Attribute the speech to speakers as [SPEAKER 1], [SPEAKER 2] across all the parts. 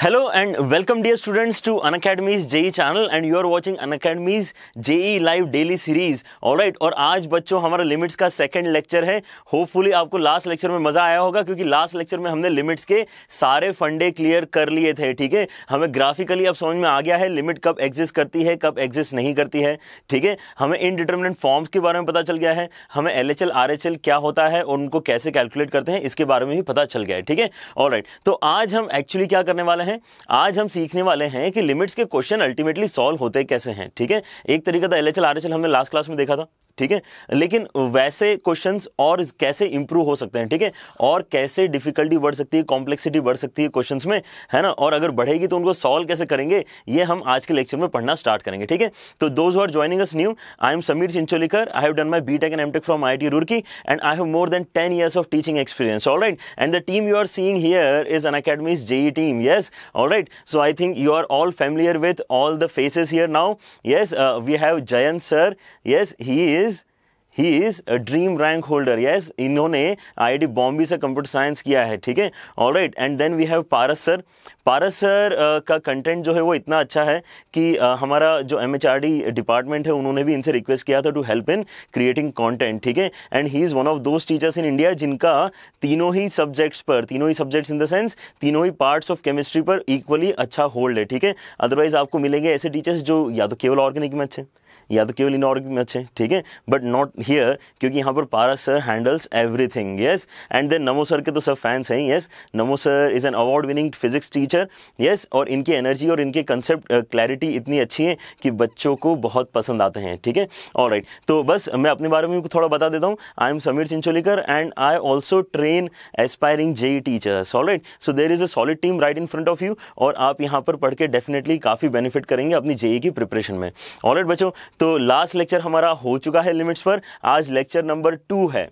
[SPEAKER 1] Hello and welcome, dear students, to Unacademy's JE channel and you are watching Unacademy's JE live daily series. Alright और आज बच्चों, हमारा limits का second lecture है। Hopefully आपको last lecture में मज़ा आया होगा क्योंकि लास्ट लेक्चर में हमने लिमिट्स के सारे फंडे क्लियर कर लिए थे, ठीक है? हमें ग्राफिकली अब समझ में आ गया है लिमिट कब एग्जिस्ट करती है, कब एग्जिस्ट नहीं करती है, ठीक है? हमें इनडिटर्मिनेंट फॉर्म्स के बारे में पता चल गया है, हमें एल एच क्या होता है और उनको कैसे कैलकुलेट करते हैं, इसके बारे में भी पता चल गया है, ठीक है? ऑल तो आज हम एक्चुअली क्या करने वाले हैं? हैं, आज हम सीखने वाले हैं कि लिमिट्स के क्वेश्चन अल्टीमेटली सॉल्व होते कैसे हैं, ठीक है? एक तरीका था एल एच हमने लास्ट क्लास में देखा था। ठीक है? लेकिन वैसे क्वेश्चंस और कैसे इंप्रूव हो सकते हैं ठीक है? और कैसे डिफिकल्टी बढ़ सकती है कॉम्प्लेक्सिटी बढ़ सकती है क्वेश्चंस में है ना? और अगर बढ़ेगी तो उनको सॉल्व कैसे करेंगे ये हम आज के लेक्चर में पढ़ना स्टार्ट करेंगे ठीक है? तो those are joining us new I am Sameer Chincholikar I have done my B tech and M tech from I T Roorkee and I have more than ten years of teaching experience all right and the team you are seeing here is Unacademy's JEE team yes? All so i think you are all familiar with all the faces here now yes? Uh, we have jayant sir yes? He is he is dream rank holder yes इन्होंने I आई बॉम्बे से computer science किया है ठीक है? All right and then we have Paras sir Paras sir का content जो है वो इतना अच्छा है कि uh, हमारा जो M H R D department है उन्होंने भी इनसे रिक्वेस्ट किया था to help in creating content ठीक है? And he is one of those teachers in India जिनका तीनों ही सब्जेक्ट्स पर तीनों ही सब्जेक्ट्स इन द सेंस तीनों ही पार्ट्स ऑफ़ केमिस्ट्री पर इक्वली अच्छा होल्ड है ठीक है? अदरवाइज़ आपको मिलेंगे ऐसे टीचर्स जो या तो केवल ऑर्गेनिक में अच्छे या तो केवल इनऑर्गेनिक में अच्छे ठीक है? बट नॉट हियर क्योंकि यहाँ पर Paras sir handles everything yes and then Namo sir के तो सब फैंस हैं yes Namo sir is an award winning physics teacher yes और इनकी एनर्जी और इनके कंसेप्ट क्लैरिटी uh, इतनी अच्छी है कि बच्चों को बहुत पसंद आते हैं ठीक है? और राइट तो बस मैं अपने बारे में थोड़ा बता देता हूँ। I am Sameer Chincholikar and I also train aspiring JEE teachers all right so there is a solid team right in front of you और आप यहाँ पर पढ़ के डेफिनेटली काफ़ी बेनिफिट करेंगे अपनी जेई e की प्रिपरेशन में। ऑल राइट बच्चों तो लास्ट लेक्चर हमारा हो चुका है लिमिट्स पर। आज लेक्चर नंबर टू है।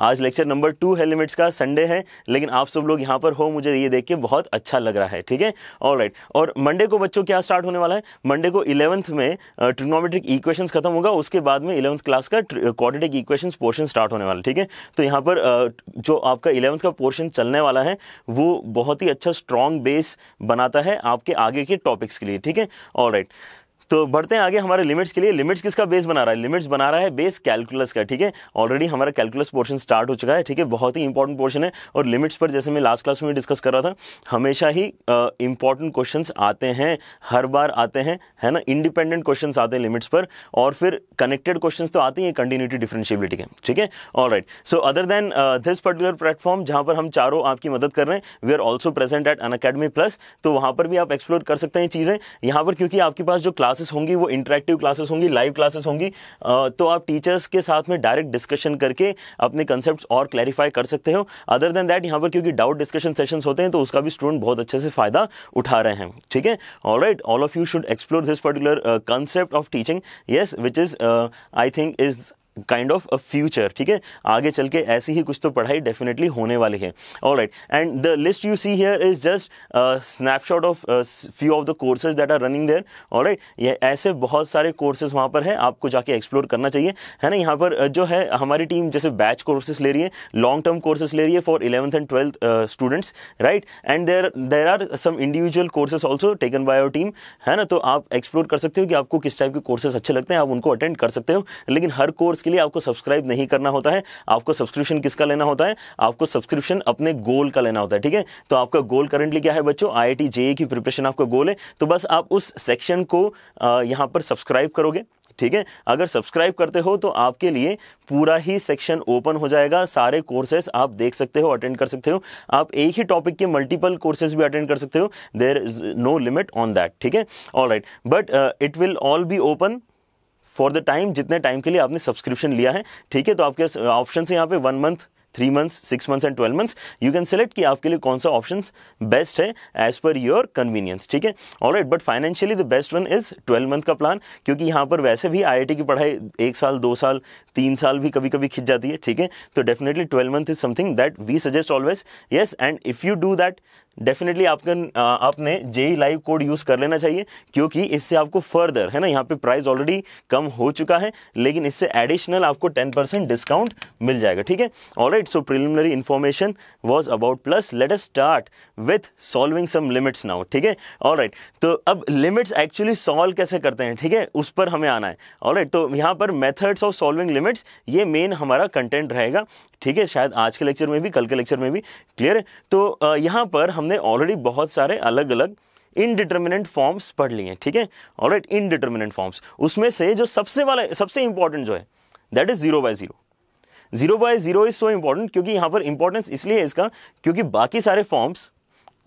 [SPEAKER 1] आज लेक्चर नंबर टू है लिमिट्स का। संडे है, लेकिन आप सब लोग यहाँ पर हो, मुझे ये देख के बहुत अच्छा लग रहा है, ठीक है? ऑल राइट और मंडे को बच्चों क्या स्टार्ट होने वाला है? मंडे को इलेवंथ में ट्रिग्नोमेट्रिक इक्वेशंस खत्म होगा, उसके बाद में इलेवंथ क्लास का क्वाड्रेटिक इक्वेशंस पोर्शन स्टार्ट होने वाला ठीक है? तो यहाँ पर जो आपका इलेवंथ का पोर्शन चलने वाला है, वो बहुत ही अच्छा स्ट्रॉन्ग बेस बनाता है आपके आगे के टॉपिक्स के लिए, ठीक है? ऑल राइट तो बढ़ते हैं आगे हमारे लिमिट्स के लिए। लिमिट्स किसका बेस बना रहा है? लिमिट्स बना रहा है बेस कैलकुलस का, ठीक है? ऑलरेडी हमारा कैलकुलस पोर्शन स्टार्ट हो चुका है, ठीक है? बहुत ही इंपॉर्टेंट पोर्शन है। और लिमिट्स पर जैसे मैं लास्ट क्लास में डिस्कस कर रहा था, हमेशा ही इंपॉर्टेंट क्वेश्चन आते हैं, हर बार आते हैं, है ना? इंडिपेंडेंट क्वेश्चन आते हैं लिमिट्स पर। और फिर कनेक्टेड क्वेश्चन तो आते हैं कंटिन्यूटी डिफ्रेंशियबिलिटी के, ठीक है? All right so other than this particular platform जहाँ पर हम चारों आपकी मदद कर रहे हैं we are also present at Unacademy plus तो वहाँ पर भी आप एक्सप्लोर कर सकते हैं चीज़ें। यहाँ पर क्योंकि आपके पास जो क्लासेस होंगी, वो इंटरेक्टिव क्लासेस होंगी लाइव क्लासेस होंगी। तो आप टीचर्स के साथ में डायरेक्ट डिस्कशन करके अपने कंसेप्ट और क्लैरिफाई कर सकते हो। अदर देन दैट यहाँ पर क्योंकि डाउट डिस्कशन सेशन होते हैं तो उसका भी स्टूडेंट बहुत अच्छे से फ़ायदा उठा रहे हैं। ठीक है? All right all of you should explore this particular concept of teaching yes which is I think is kind of a future ठीक है? आगे चल के ऐसी ही कुछ तो पढ़ाई डेफिनेटली होने वाली है। All right and the list you see here is just snapshot of few of the courses that are running there all right ये ऐसे बहुत सारे कोर्सेज वहाँ पर हैं, आपको जाके एक्सप्लोर करना चाहिए। है ना? यहाँ पर जो है, हमारी टीम जैसे बैच कोर्सेज ले रही है लॉन्ग टर्म कोर्सेज ले रही है for eleventh and twelfth students right and there there are some individual courses also taken by your team है ना? तो आप एक्सप्लोर कर सकते हो कि आपको किस टाइप के कोर्सेज अच्छे लगते हैं, आप उनको अटेंड कर सकते हो। लेकिन हर कोर्स के लिए आपको सब्सक्राइब नहीं करना होता है। आपको सब्सक्रिप्शन किसका लेना होता है? आपको सब्सक्रिप्शन अपने गोल का लेना होता है, ठीक है? तो आपका गोल करंटली क्या है बच्चों? आई आई की प्रिपरेशन आपका गोल है। तो बस आप उस सेक्शन को यहाँ पर सब्सक्राइब करोगे, ठीक है? अगर सब्सक्राइब करते हो तो आपके लिए पूरा ही सेक्शन ओपन हो जाएगा। सारे कोर्सेज आप देख सकते हो अटेंड कर सकते हो। आप एक ही टॉपिक के मल्टीपल कोर्सेज भी अटेंड कर सकते हो। There is no limit on that ठीक है? All right but it will all be open for the time जितने टाइम के लिए आपने सब्सक्रिप्शन लिया है, ठीक है तो आपके ऑप्शन है यहाँ पे one month three months six months and twelve months you can select कि आपके लिए कौन सा ऑप्शन बेस्ट है एज पर योर कन्वीनियंस ठीक है? All right but financially the best one is twelve month का प्लान क्योंकि यहाँ पर वैसे भी आईआईटी की पढ़ाई एक साल, दो साल, तीन साल भी कभी कभी खिंच जाती है, ठीक है? तो definitely twelve month is something that we suggest always yes and if you do that definitely आपका आपने जेई लाइव कोड यूज़ कर लेना चाहिए, क्योंकि इससे आपको फर्दर है ना, यहाँ पे प्राइस ऑलरेडी कम हो चुका है, लेकिन इससे एडिशनल आपको 10 परसेंट डिस्काउंट मिल जाएगा, ठीक है? All right so preliminary information was about plus let us start with solving some limits now ठीक है? ऑल राइट तो अब लिमिट्स एक्चुअली सॉल्व कैसे करते हैं, ठीक है? उस पर हमें आना है। ऑल राइट तो यहाँ पर मेथड्स ऑफ़ सॉल्विंग लिमिट्स ये मेन हमारा कंटेंट रहेगा, ठीक है? शायद आज के लेक्चर में भी, कल के लेक्चर में भी क्लियर है? तो यहाँ पर हमने ऑलरेडी बहुत सारे अलग अलग इनडिटर्मिनेंट फॉर्म्स पढ़ लिए ठीक है? ऑलराइट इनडिटर्मिनेंट फॉर्म्स उसमें से जो सबसे वाला, सबसे इंपॉर्टेंट जो है that is zero by zero zero by zero is so important क्योंकि यहाँ पर इंपॉर्टेंस इसलिए है इसका क्योंकि बाकी सारे फॉर्म्स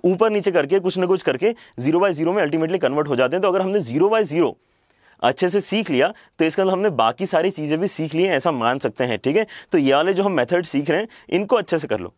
[SPEAKER 1] ऊपर नीचे करके, कुछ ना कुछ करके ज़ीरो बाय ज़ीरो में अल्टीमेटली कन्वर्ट हो जाते हैं। तो अगर हमने ज़ीरो बाय ज़ीरो अच्छे से सीख लिया तो इसका मतलब हमने बाकी सारी चीज़ें भी सीख ली हैं, ऐसा मान सकते हैं, ठीक है? तो ये वाले जो हम मेथड सीख रहे हैं, इनको अच्छे से कर लो।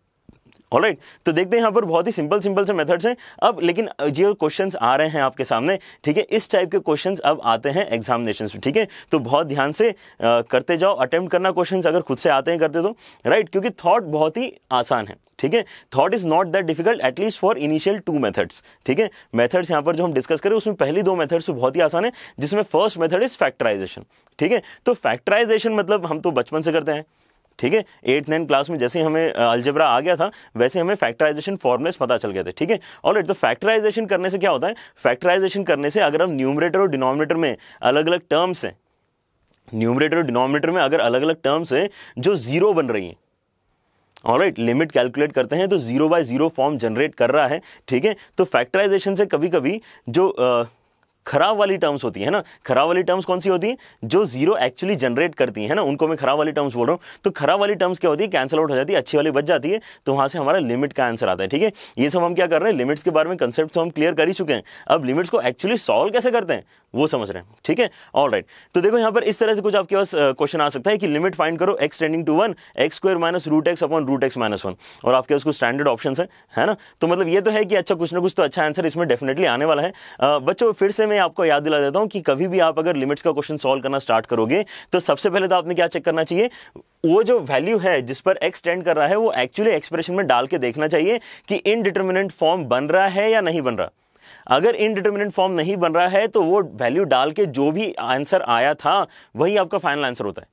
[SPEAKER 1] ऑलराइट तो देखते हैं यहाँ पर बहुत ही सिंपल सिंपल से मेथड्स हैं। अब लेकिन जो क्वेश्चंस आ रहे हैं आपके सामने ठीक है इस टाइप के क्वेश्चंस अब आते हैं एग्जामिनेशन में ठीक है? तो बहुत ध्यान से आ, करते जाओ अटेम्प्ट करना क्वेश्चंस अगर खुद से आते हैं करते तो राइट क्योंकि थॉट बहुत ही आसान है ठीक है? Thought is not that difficult at least for initial two methods ठीक है? मेथड्स यहाँ पर जो हम डिस्कस करें उसमें पहली दो मेथड्स बहुत ही आसान है जिसमें फ़र्स्ट मेथड इज़ फैक्टराइजेशन ठीक है? तो फैक्टराइजेशन मतलब हम तो बचपन से करते हैं। ठीक है? एट्थ नाइन क्लास में जैसे हमें अलजबरा आ गया था, वैसे हमें फैक्टराइजेशन फॉर्मुलेस पता चल गए थे, ठीक है? और तो फैक्टराइजेशन करने से क्या होता है? फैक्टराइजेशन करने से अगर हम न्यूमरेटर और डिनोमिनेटर में अलग अलग टर्म्स हैं न्यूमरेटर और डिनोमिनेटर में अगर अलग अलग टर्म्स हैं, जो ज़ीरो बन रही हैं ऑल राइट लिमिट कैलकुलेट करते हैं तो zero by zero form generate कर रहा है, ठीक है? तो फैक्टराइजेशन से कभी कभी जो खराब वाली टर्म्स होती है ना? खराब वाली टर्म्स कौन सी होती है? जो ज़ीरो एक्चुअली जनरेट करती है ना? उनको मैं खराब वाली टर्म्स बोल रहा हूँ। तो खराब वाली टर्म्स क्या होती है? कैंसिल आउट हो जाती है, अच्छी वाली बच जाती है तो वहाँ से हमारा लिमिट का आंसर आता है, ठीक है? ये सब हम क्या कर रहे हैं? लिमिट्स के बारे में कंसेप्ट तो हम क्लियर कर ही चुके हैं। अब लिमिट्स को एक्चुअली सॉल्व कैसे करते हैं? वो समझ रहे हैं, ठीक है? ऑल राइट तो देखो, यहाँ पर इस तरह से कुछ आपके पास क्वेश्चन आ सकता है कि लिमिट फाइंड करो x tending to one x square minus root x upon root x minus one और आपके उसको स्टैंडर्ड ऑप्शन है है ना? तो मतलब ये तो है कि अच्छा कुछ ना कुछ तो अच्छा आंसर इसमें डेफिनेटली आने वाला है। बच्चों, फिर से मैं आपको याद दिला देता हूँ कि कभी भी आप अगर लिमिट्स का क्वेश्चन सॉल्व करना स्टार्ट करोगे तो सबसे पहले तो आपने क्या चेक करना चाहिए? वो जो वैल्यू है, जिस पर एक्स टेंड कर रहा है, वो एक्चुअली एक्सप्रेशन में डाल के देखना चाहिए कि इनडिटर्मिनेंट फॉर्म बन रहा है या नहीं बन रहा। अगर इनडिटर्मिनेंट फॉर्म नहीं बन रहा है तो वो वैल्यू डाल के जो भी आंसर आया था, वही आपका फाइनल आंसर होता है।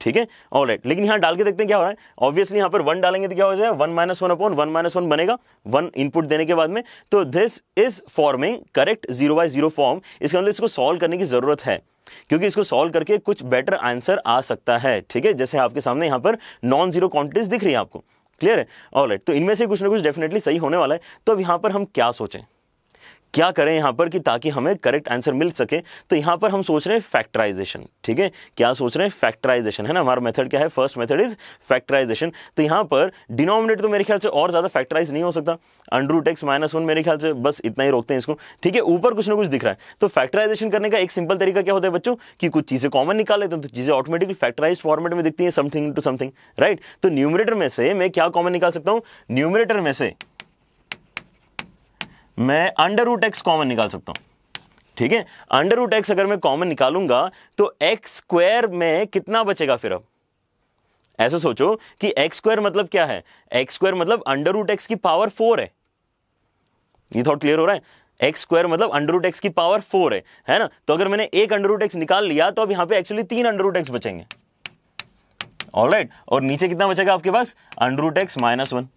[SPEAKER 1] ठीक है? ऑल राइट लेकिन यहाँ डाल के देखते हैं क्या हो रहा है? ऑब्वियसली यहाँ पर वन डालेंगे तो क्या हो जाएगा? One minus one upon one minus one बनेगा। वन इनपुट देने के बाद में। तो this is forming correct zero by zero form इसके मतलब इसको सॉल्व करने की ज़रूरत है। क्योंकि इसको सॉल्व करके कुछ बेटर आंसर आ सकता है। ठीक है? जैसे आपके सामने यहाँ पर नॉन ज़ीरो क्वांटिटीज दिख रही है आपको। क्लियर है? ऑल राइट तो इनमें से कुछ ना कुछ डेफिनेटली सही होने वाला है। तो अब यहाँ पर हम क्या सोचें? क्या करें यहाँ पर कि ताकि हमें करेक्ट आंसर मिल सके? तो यहाँ पर हम सोच रहे हैं फैक्टराइजेशन ठीक है? क्या सोच रहे हैं? फैक्टराइजेशन है ना? हमारा मेथड क्या है? फ़र्स्ट मेथड इज़ फैक्टराइजेशन तो यहाँ पर डिनोमिनेटर तो मेरे ख्याल से और ज़्यादा फैक्टराइज नहीं हो सकता। अंडर टेक्स माइनस वन मेरे ख्याल से बस इतना ही रोकते हैं इसको, ठीक है? ऊपर कुछ ना कुछ दिख रहा है। तो फैक्टराइजेशन करने का एक सिंपल तरीका क्या होता है बच्चों? कि कुछ चीज़ें कॉमन निकाल लेते हैं तो चीज़ें ऑटोमेटिकली फैक्टराइज फॉर्मेट में दिखती है समथिंग टू समथिंग राइट तो न्यूमिनेटर में से मैं क्या कॉमन निकाल सकता हूँ? न्यूमिनेटर में से मैं अंडर रूट एक्स कॉमन निकाल सकता हूँ। ठीक है? अंडर रूट एक्स अगर मैं कॉमन निकालूँगा तो एक्स स्क्वायर में कितना बचेगा फिर अब? ऐसा सोचो कि एक्स स्क्वायर मतलब क्या है? एक्स स्क्वायर मतलब अंडर रूट एक्स की पावर फोर है। ये थॉट क्लियर हो रहा है? एक्स स्क्वायर मतलब अंडर रूट एक्स की पावर फोर है है ना? तो अगर मैंने एक अंडर रूट एक्स निकाल लिया तो अब यहाँ पे एक्चुअली तीन अंडर रूट एक्स बचेंगे। ऑल राइट और नीचे कितना बचेगा आपके पास? Under root x minus one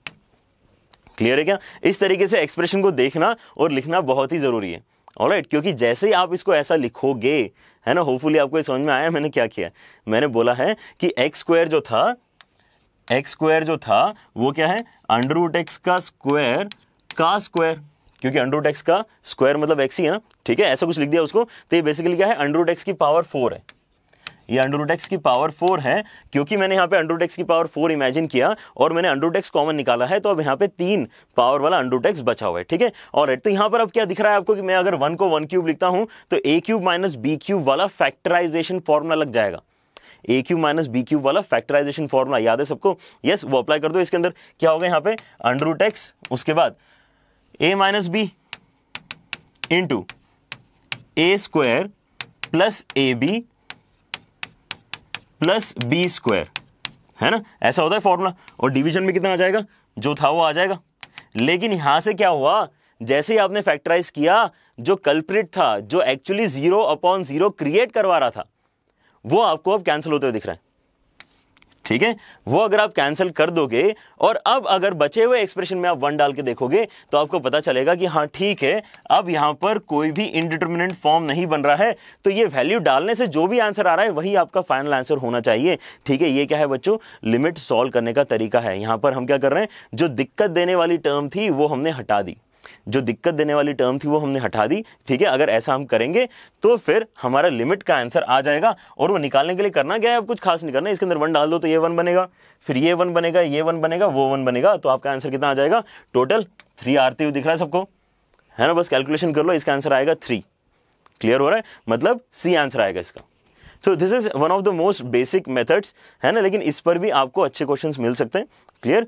[SPEAKER 1] clear है क्या? इस तरीके से एक्सप्रेशन को देखना और लिखना बहुत ही ज़रूरी है। ऑलराइट क्योंकि जैसे ही आप इसको ऐसा लिखोगे, है ना? होपफुली आपको समझ में आया, मैंने क्या किया? मैंने बोला है कि एक्स स्क्वायर जो था एक्स स्क्वायर जो था, वो क्या है? अंडर रूट एक्स का स्क्वायर का स्क्वायर क्योंकि अंडर रूट एक्स का स्क्वायर मतलब एक्स ही है ना? ठीक है? ऐसा कुछ लिख दिया उसको। तो ये बेसिकली क्या है? अंडर रूट एक्स की पावर फोर है। ये अंडर की पावर फोर है, क्योंकि मैंने यहाँ पे अंडर की पावर फोर इमेजिन किया और मैंने अंडर कॉमन निकाला है तो अब यहाँ पे तीन पावर वाला अंडर बचा हुआ है, ठीक है? और तो यहाँ पर अब क्या दिख रहा है आपको कि मैं अगर वन को वन क्यूब लिखता हूँ तो a cube minus b cube वाला फैक्टराइजेशन फॉर्मुला लग जाएगा। A cube minus b cube वाला फैक्टराइजेशन फॉर्मुला याद है सबको? यस वो अप्लाई कर दो इसके अंदर। क्या होगा यहाँ पे? अंडर उसके बाद a minus b into a square plus a b plus b square. है ना? ऐसा होता है फॉर्मूला और डिवीज़न में कितना आ जाएगा? जो था वो आ जाएगा। लेकिन यहाँ से क्या हुआ? जैसे ही आपने फैक्टराइज किया, जो कल्प्रिट था, जो actually zero upon zero create करवा रहा था, वो आपको अब कैंसिल होते हुए दिख रहा है। ठीक है? वो अगर आप कैंसिल कर दोगे और अब अगर बचे हुए एक्सप्रेशन में आप वन डाल के देखोगे तो आपको पता चलेगा कि हाँ ठीक है, अब यहाँ पर कोई भी इनडिटर्मिनेंट फॉर्म नहीं बन रहा है। तो ये वैल्यू डालने से जो भी आंसर आ रहा है, वही आपका फाइनल आंसर होना चाहिए। ठीक है, ये क्या है बच्चों? लिमिट सॉल्व करने का तरीका है। यहाँ पर हम क्या कर रहे हैं? जो दिक्कत देने वाली टर्म थी, वो हमने हटा दी। जो दिक्कत देने वाली टर्म थी वो हमने हटा दी। ठीक है, अगर ऐसा हम करेंगे तो फिर हमारा लिमिट का आंसर आ जाएगा और वो निकालने के लिए करना क्या है? अब कुछ खास नहीं करना, इसके अंदर वन डाल दो तो ये वन बनेगा। फिर ये वन बनेगा, ये वन बनेगा, वो वन बनेगा तो आपका आंसर कितना आ जाएगा? टोटल थ्री आरती हुई दिख रहा है सबको। है ना, बस कैलकुलेशन कर लो, इसका आंसर आएगा थ्री क्लियर हो रहा है? मतलब सी आंसर आएगा इसका। So this is one of the most basic methods है ना? लेकिन इस पर भी आपको अच्छे क्वेश्चंस मिल सकते हैं। क्लियर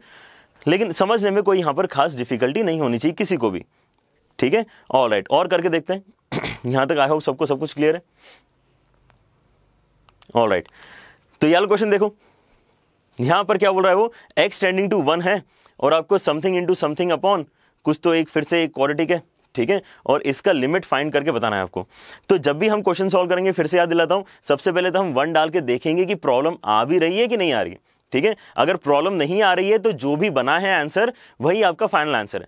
[SPEAKER 1] लेकिन समझने में कोई यहाँ पर खास डिफिकल्टी नहीं होनी चाहिए किसी को भी। ठीक है? ऑल राइट और करके देखते हैं। यहाँ तक आई होप सबको सब कुछ क्लियर है। ऑल राइट तो ये क्वेश्चन देखो। यहाँ पर क्या बोल रहा है वो? एक्स टेंडिंग टू वन है, और आपको समथिंग इंटू समथिंग अपॉन कुछ तो एक फिर से एक क्वालिटी है, ठीक है? और इसका लिमिट फाइंड करके बताना है आपको। तो जब भी हम क्वेश्चन सॉल्व करेंगे, फिर से याद दिलाता हूँ, सबसे पहले तो हम वन डाल के देखेंगे कि प्रॉब्लम आ भी रही है कि नहीं आ रही है। ठीक है? अगर प्रॉब्लम नहीं आ रही है तो जो भी बना है आंसर वही आपका फाइनल आंसर है।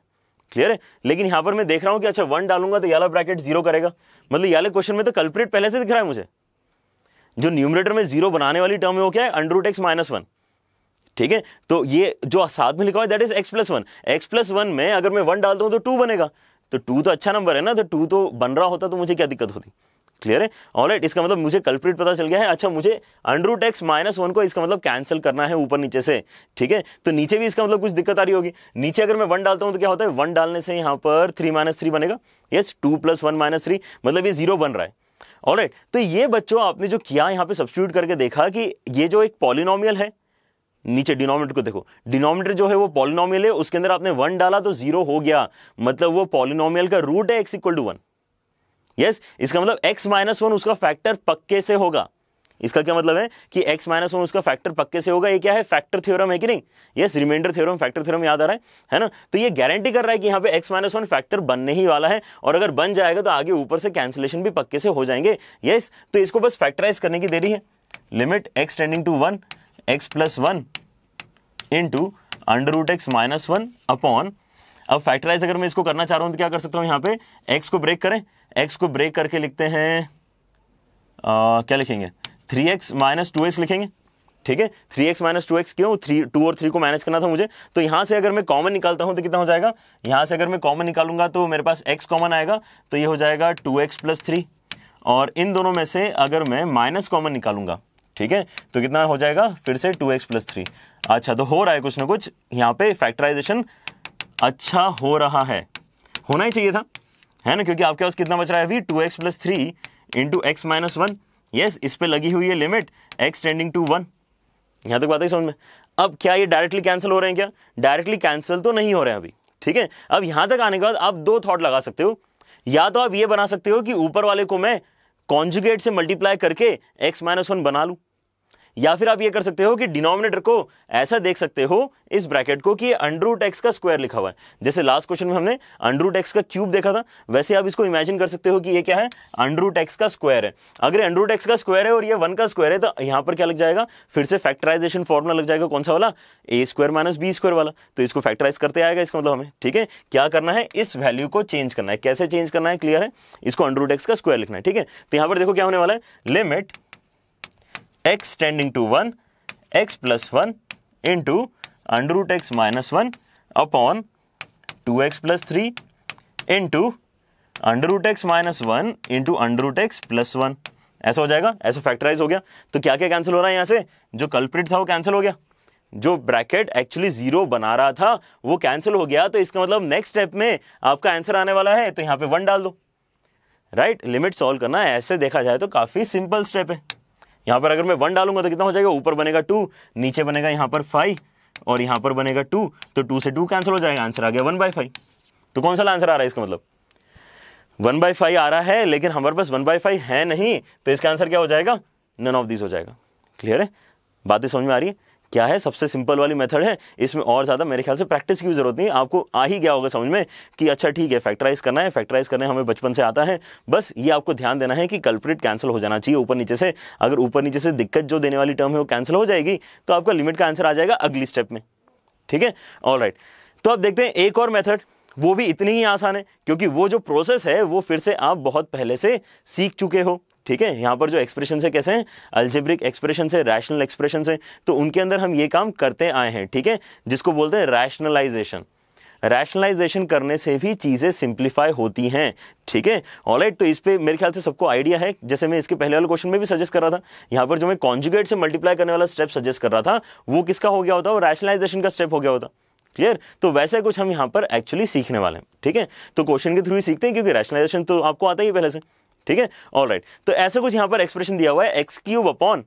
[SPEAKER 1] क्लियर है? लेकिन यहाँ पर मैं देख रहा हूँ कि अच्छा वन डालूँगा तो याला ब्रैकेट ज़ीरो करेगा। मतलब याले क्वेश्चन में तो कल्प्रिट पहले से दिख रहा है मुझे। जो न्यूमरेटर में ज़ीरो बनाने वाली टर्म है, वो क्या है? अंडर एक्स माइनस वन ठीक है? तो ये जो साथ में लिखा हुआ है that is x plus one x plus one में अगर मैं वन डालता हूँ तो टू बनेगा। तो टू तो अच्छा नंबर है ना? तो टू तो बन रहा होता तो मुझे क्या दिक्कत होती? क्लियर है? ऑलराइट इसका मतलब मुझे कल्प्रिट पता चल गया है। अच्छा मुझे अंडर टेक्स माइनस वन को इसका मतलब कैंसिल करना है ऊपर नीचे से। ठीक है? तो नीचे भी इसका मतलब कुछ दिक्कत आ रही होगी। नीचे अगर मैं वन डालता हूँ तो क्या होता है? वन डालने से यहाँ पर थ्री माइनस थ्री बनेगा। Yes two plus one minus three मतलब ये ज़ीरो बन रहा है। ऑलराइट तो ये बच्चों, आपने जो किया यहाँ पे सब्सिट्यूट करके देखा कि ये जो एक पॉलिनोमियल है, नीचे डिनोमिनेटर को देखो। डिनोमिनेटर जो है वो पॉलिनोमियल है, उसके अंदर आपने वन डाला तो ज़ीरो हो गया। मतलब वो पॉलिनोमियल का रूट है x equal to one yes इसका मतलब x माइनस वन उसका फैक्टर पक्के से होगा। इसका क्या मतलब है कि x माइनस वन उसका फैक्टर पक्के से होगा? ये क्या है? फैक्टर थ्योरम है कि नहीं? Yes remainder theorem factor theorem याद आ रहा है है ना? तो ये गारंटी कर रहा है कि यहाँ पे x माइनस वन फैक्टर बनने ही वाला है, और अगर बन जाएगा तो आगे ऊपर से कैंसिलेशन भी पक्के से हो जाएँगे। यस तो इसको बस फैक्टराइज करने की देरी है। Limit x tending to one x plus one into under root x minus one upon अब फैक्टराइज अगर मैं इसको करना चाह रहा हूँ तो क्या कर सकता हूँ यहाँ पे? एक्स को ब्रेक करें। एक्स को ब्रेक करके लिखते हैं आ, क्या लिखेंगे? Three x minus two x लिखेंगे। ठीक है? Three x minus two x क्यों? थ्री टू और थ्री को मैनेज करना था मुझे। तो यहाँ से अगर मैं कॉमन निकालता हूँ तो कितना हो जाएगा? यहाँ से अगर मैं कॉमन निकालूँगा तो मेरे पास एक्स कॉमन आएगा तो ये हो जाएगा टू एक्स प्लस थ्री और इन दोनों में से अगर मैं माइनस कॉमन निकालूँगा ठीक है? तो कितना हो जाएगा? फिर से टू एक्स प्लस थ्री अच्छा तो हो रहा है कुछ ना कुछ। यहाँ पे फैक्टराइजेशन अच्छा हो रहा है। होना ही चाहिए था, है ना? क्योंकि आपके पास कितना बच रहा है अभी? Two x plus three into x minus one yes इस पर लगी हुई है limit x tending to one यहाँ तक बात है समझ में अब क्या ये डायरेक्टली कैंसिल हो रहे हैं क्या? डायरेक्टली कैंसिल तो नहीं हो रहे हैं अभी, ठीक है? अब यहाँ तक आने के बाद आप दो थॉट लगा सकते हो। या तो आप ये बना सकते हो कि ऊपर वाले को मैं कॉन्जुगेट से मल्टीप्लाई करके एक्स माइनस वन बना लू। या फिर आप ये कर सकते हो कि डिनोमिनेटर को ऐसा देख सकते हो, इस ब्रैकेट को कि अंडरूट एक्स का स्क्वायर लिखा हुआ है। जैसे लास्ट क्वेश्चन में हमने अंडरूट एक्स का क्यूब देखा था, वैसे आप इसको इमेजिन कर सकते हो कि ये क्या है? अंडरूट एक्स का स्क्वायर है। अगर अंडरूट एक्स का स्क्वायर है और ये वन का स्क्वायर है तो यहाँ पर क्या लग जाएगा? फिर से फैक्टराइजेशन फॉर्मुला लग जाएगा कौन सा वाला? A square minus b square वाला। तो इसको फैक्टराइज करते आएगा इसका मतलब हमें, ठीक है? क्या करना है? इस वैल्यू को चेंज करना है। कैसे चेंज करना है? क्लियर है? इसको अंडरूट एक्स का स्क्वायर लिखना है, ठीक है? तो यहाँ पर देखो क्या होने वाला है। Limit x tending to one x plus one into under x minus one upon two x plus three into under x minus one into under x plus one ऐसा हो जाएगा, ऐसा फैक्टराइज हो गया। तो क्या क्या कैंसिल हो रहा है यहाँ से? जो कल्प्रिट था वो कैंसिल हो गया। जो ब्रैकेट एक्चुअली ज़ीरो बना रहा था, वो कैंसिल हो गया। तो इसका मतलब नेक्स्ट स्टेप में आपका आंसर आने वाला है तो यहाँ पे वन डाल दो। राइट लिमिट सॉल्व करना, ऐसे देखा जाए तो काफ़ी सिंपल स्टेप है। यहाँ पर अगर मैं वन डालूँगा तो कितना हो जाएगा? ऊपर बनेगा टू नीचे बनेगा यहाँ पर फाइव और यहाँ पर बनेगा टू तो टू से टू कैंसिल हो जाएगा। आंसर आ गया वन बाई फाइव तो कौन सा आंसर आ रहा है इसका मतलब? वन बाई फाइव आ रहा है, लेकिन हमारे पास वन बाई फाइव है नहीं तो इसका आंसर क्या हो जाएगा? नन ऑफ़ दिस हो जाएगा। क्लियर है? बातें समझ में आ रही है? क्या है? सबसे सिंपल वाली मेथड है। इसमें और ज़्यादा मेरे ख्याल से प्रैक्टिस की ज़रूरत नहीं आपको आ ही गया होगा समझ में कि अच्छा ठीक है फैक्टराइज करना है फैक्टराइज करने हमें बचपन से आता है। बस ये आपको ध्यान देना है कि कल्परेट कैंसिल हो जाना चाहिए ऊपर नीचे से। अगर ऊपर नीचे से दिक्कत जो देने वाली टर्म है वो कैंसिल हो जाएगी तो आपका लिमिट का आंसर आ जाएगा अगली स्टेप में। ठीक है? ऑल राइट तो अब देखते हैं एक और मेथड वो भी इतनी ही आसान है, क्योंकि वो जो प्रोसेस है, वो फिर से आप बहुत पहले से सीख चुके हो। ठीक है? यहाँ पर जो एक्सप्रेशन है कैसे हैं? अल्जेब्रिक एक्सप्रेशन है रैशनल एक्सप्रेशन है। तो उनके अंदर हम ये काम करते आए हैं, ठीक है? जिसको बोलते हैं रैशनलाइजेशन रैशनलाइजेशन करने से भी चीज़ें सिंप्लीफाई होती हैं, ठीक है? ऑलराइट तो इस पर मेरे ख्याल से सबको आइडिया है। जैसे मैं इसके पहले वाले क्वेश्चन में भी सजेस्ट कर रहा था, यहाँ पर जो मैं कॉन्जुगेट से मल्टीप्लाई करने वाला स्टेप सजेस्ट कर रहा था, वो किसका हो गया होता? वो रैशनलाइजेशन का स्टेप हो गया होता। क्लियर तो वैसे कुछ हम यहाँ पर एक्चुअली सीखने वाले हैं, ठीक है? तो क्वेश्चन के थ्रू ही सीखते हैं, क्योंकि रैशनलाइजेशन तो आपको आता ही पहले से। ठीक है? ऑल राइट तो ऐसा कुछ यहाँ पर एक्सप्रेशन दिया हुआ है x cube upon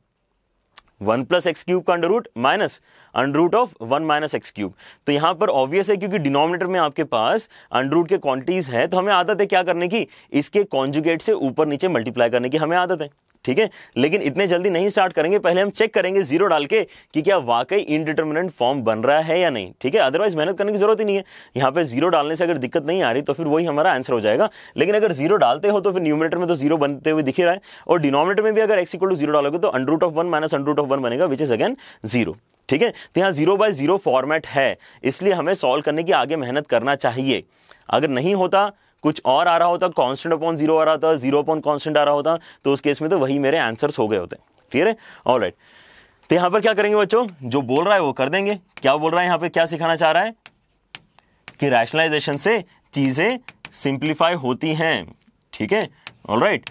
[SPEAKER 1] one plus x cube का under root minus under root of one minus x cube तो यहाँ पर ऑब्वियस है क्योंकि डिनोमिनेटर में आपके पास अंडर रूट के क्वांटिटीज है तो हमें आदत है क्या करने की? इसके कॉन्जुगेट से ऊपर नीचे मल्टीप्लाई करने की हमें आदत है। ठीक है? लेकिन इतने जल्दी नहीं स्टार्ट करेंगे, पहले हम चेक करेंगे ज़ीरो डाल के कि क्या वाकई इनडिटर्मिनेंट फॉर्म बन रहा है या नहीं। ठीक है? अदरवाइज़ मेहनत करने की ज़रूरत ही नहीं है। यहाँ पे ज़ीरो डालने से अगर दिक्कत नहीं आ रही तो फिर वही हमारा आंसर हो जाएगा। लेकिन अगर ज़ीरो डालते हो तो फिर न्यूमिनेटर में तो ज़ीरो बनते हुए दिख रहा है। और डिनोमिनेटर में भी अगर एक्स इक्वल टू ज़ीरो डालोगे तो under root of one minus under root of one बनेगा विच इज़ अगेन ज़ीरो ठीक है? तो यहाँ ज़ीरो बाय ज़ीरो फॉर्मेट है, इसलिए हमें सॉल्व करने की आगे मेहनत करना चाहिए। अगर नहीं होता, कुछ और आ रहा होता कॉन्स्टेंट अपॉन ज़ीरो आ रहा होता ज़ीरो अपॉन कॉन्स्टेंट आ रहा होता तो उस केस में तो वही मेरे आंसर्स हो गए होते। क्लियर है? ऑल राइट तो यहाँ पर क्या करेंगे बच्चों? जो बोल रहा है वो कर देंगे। क्या बोल रहा है यहाँ पे? क्या सिखाना चाह रहा है? कि रैशनलाइजेशन से चीज़ें सिंप्लीफाई होती हैं। ठीक है? ऑल राइट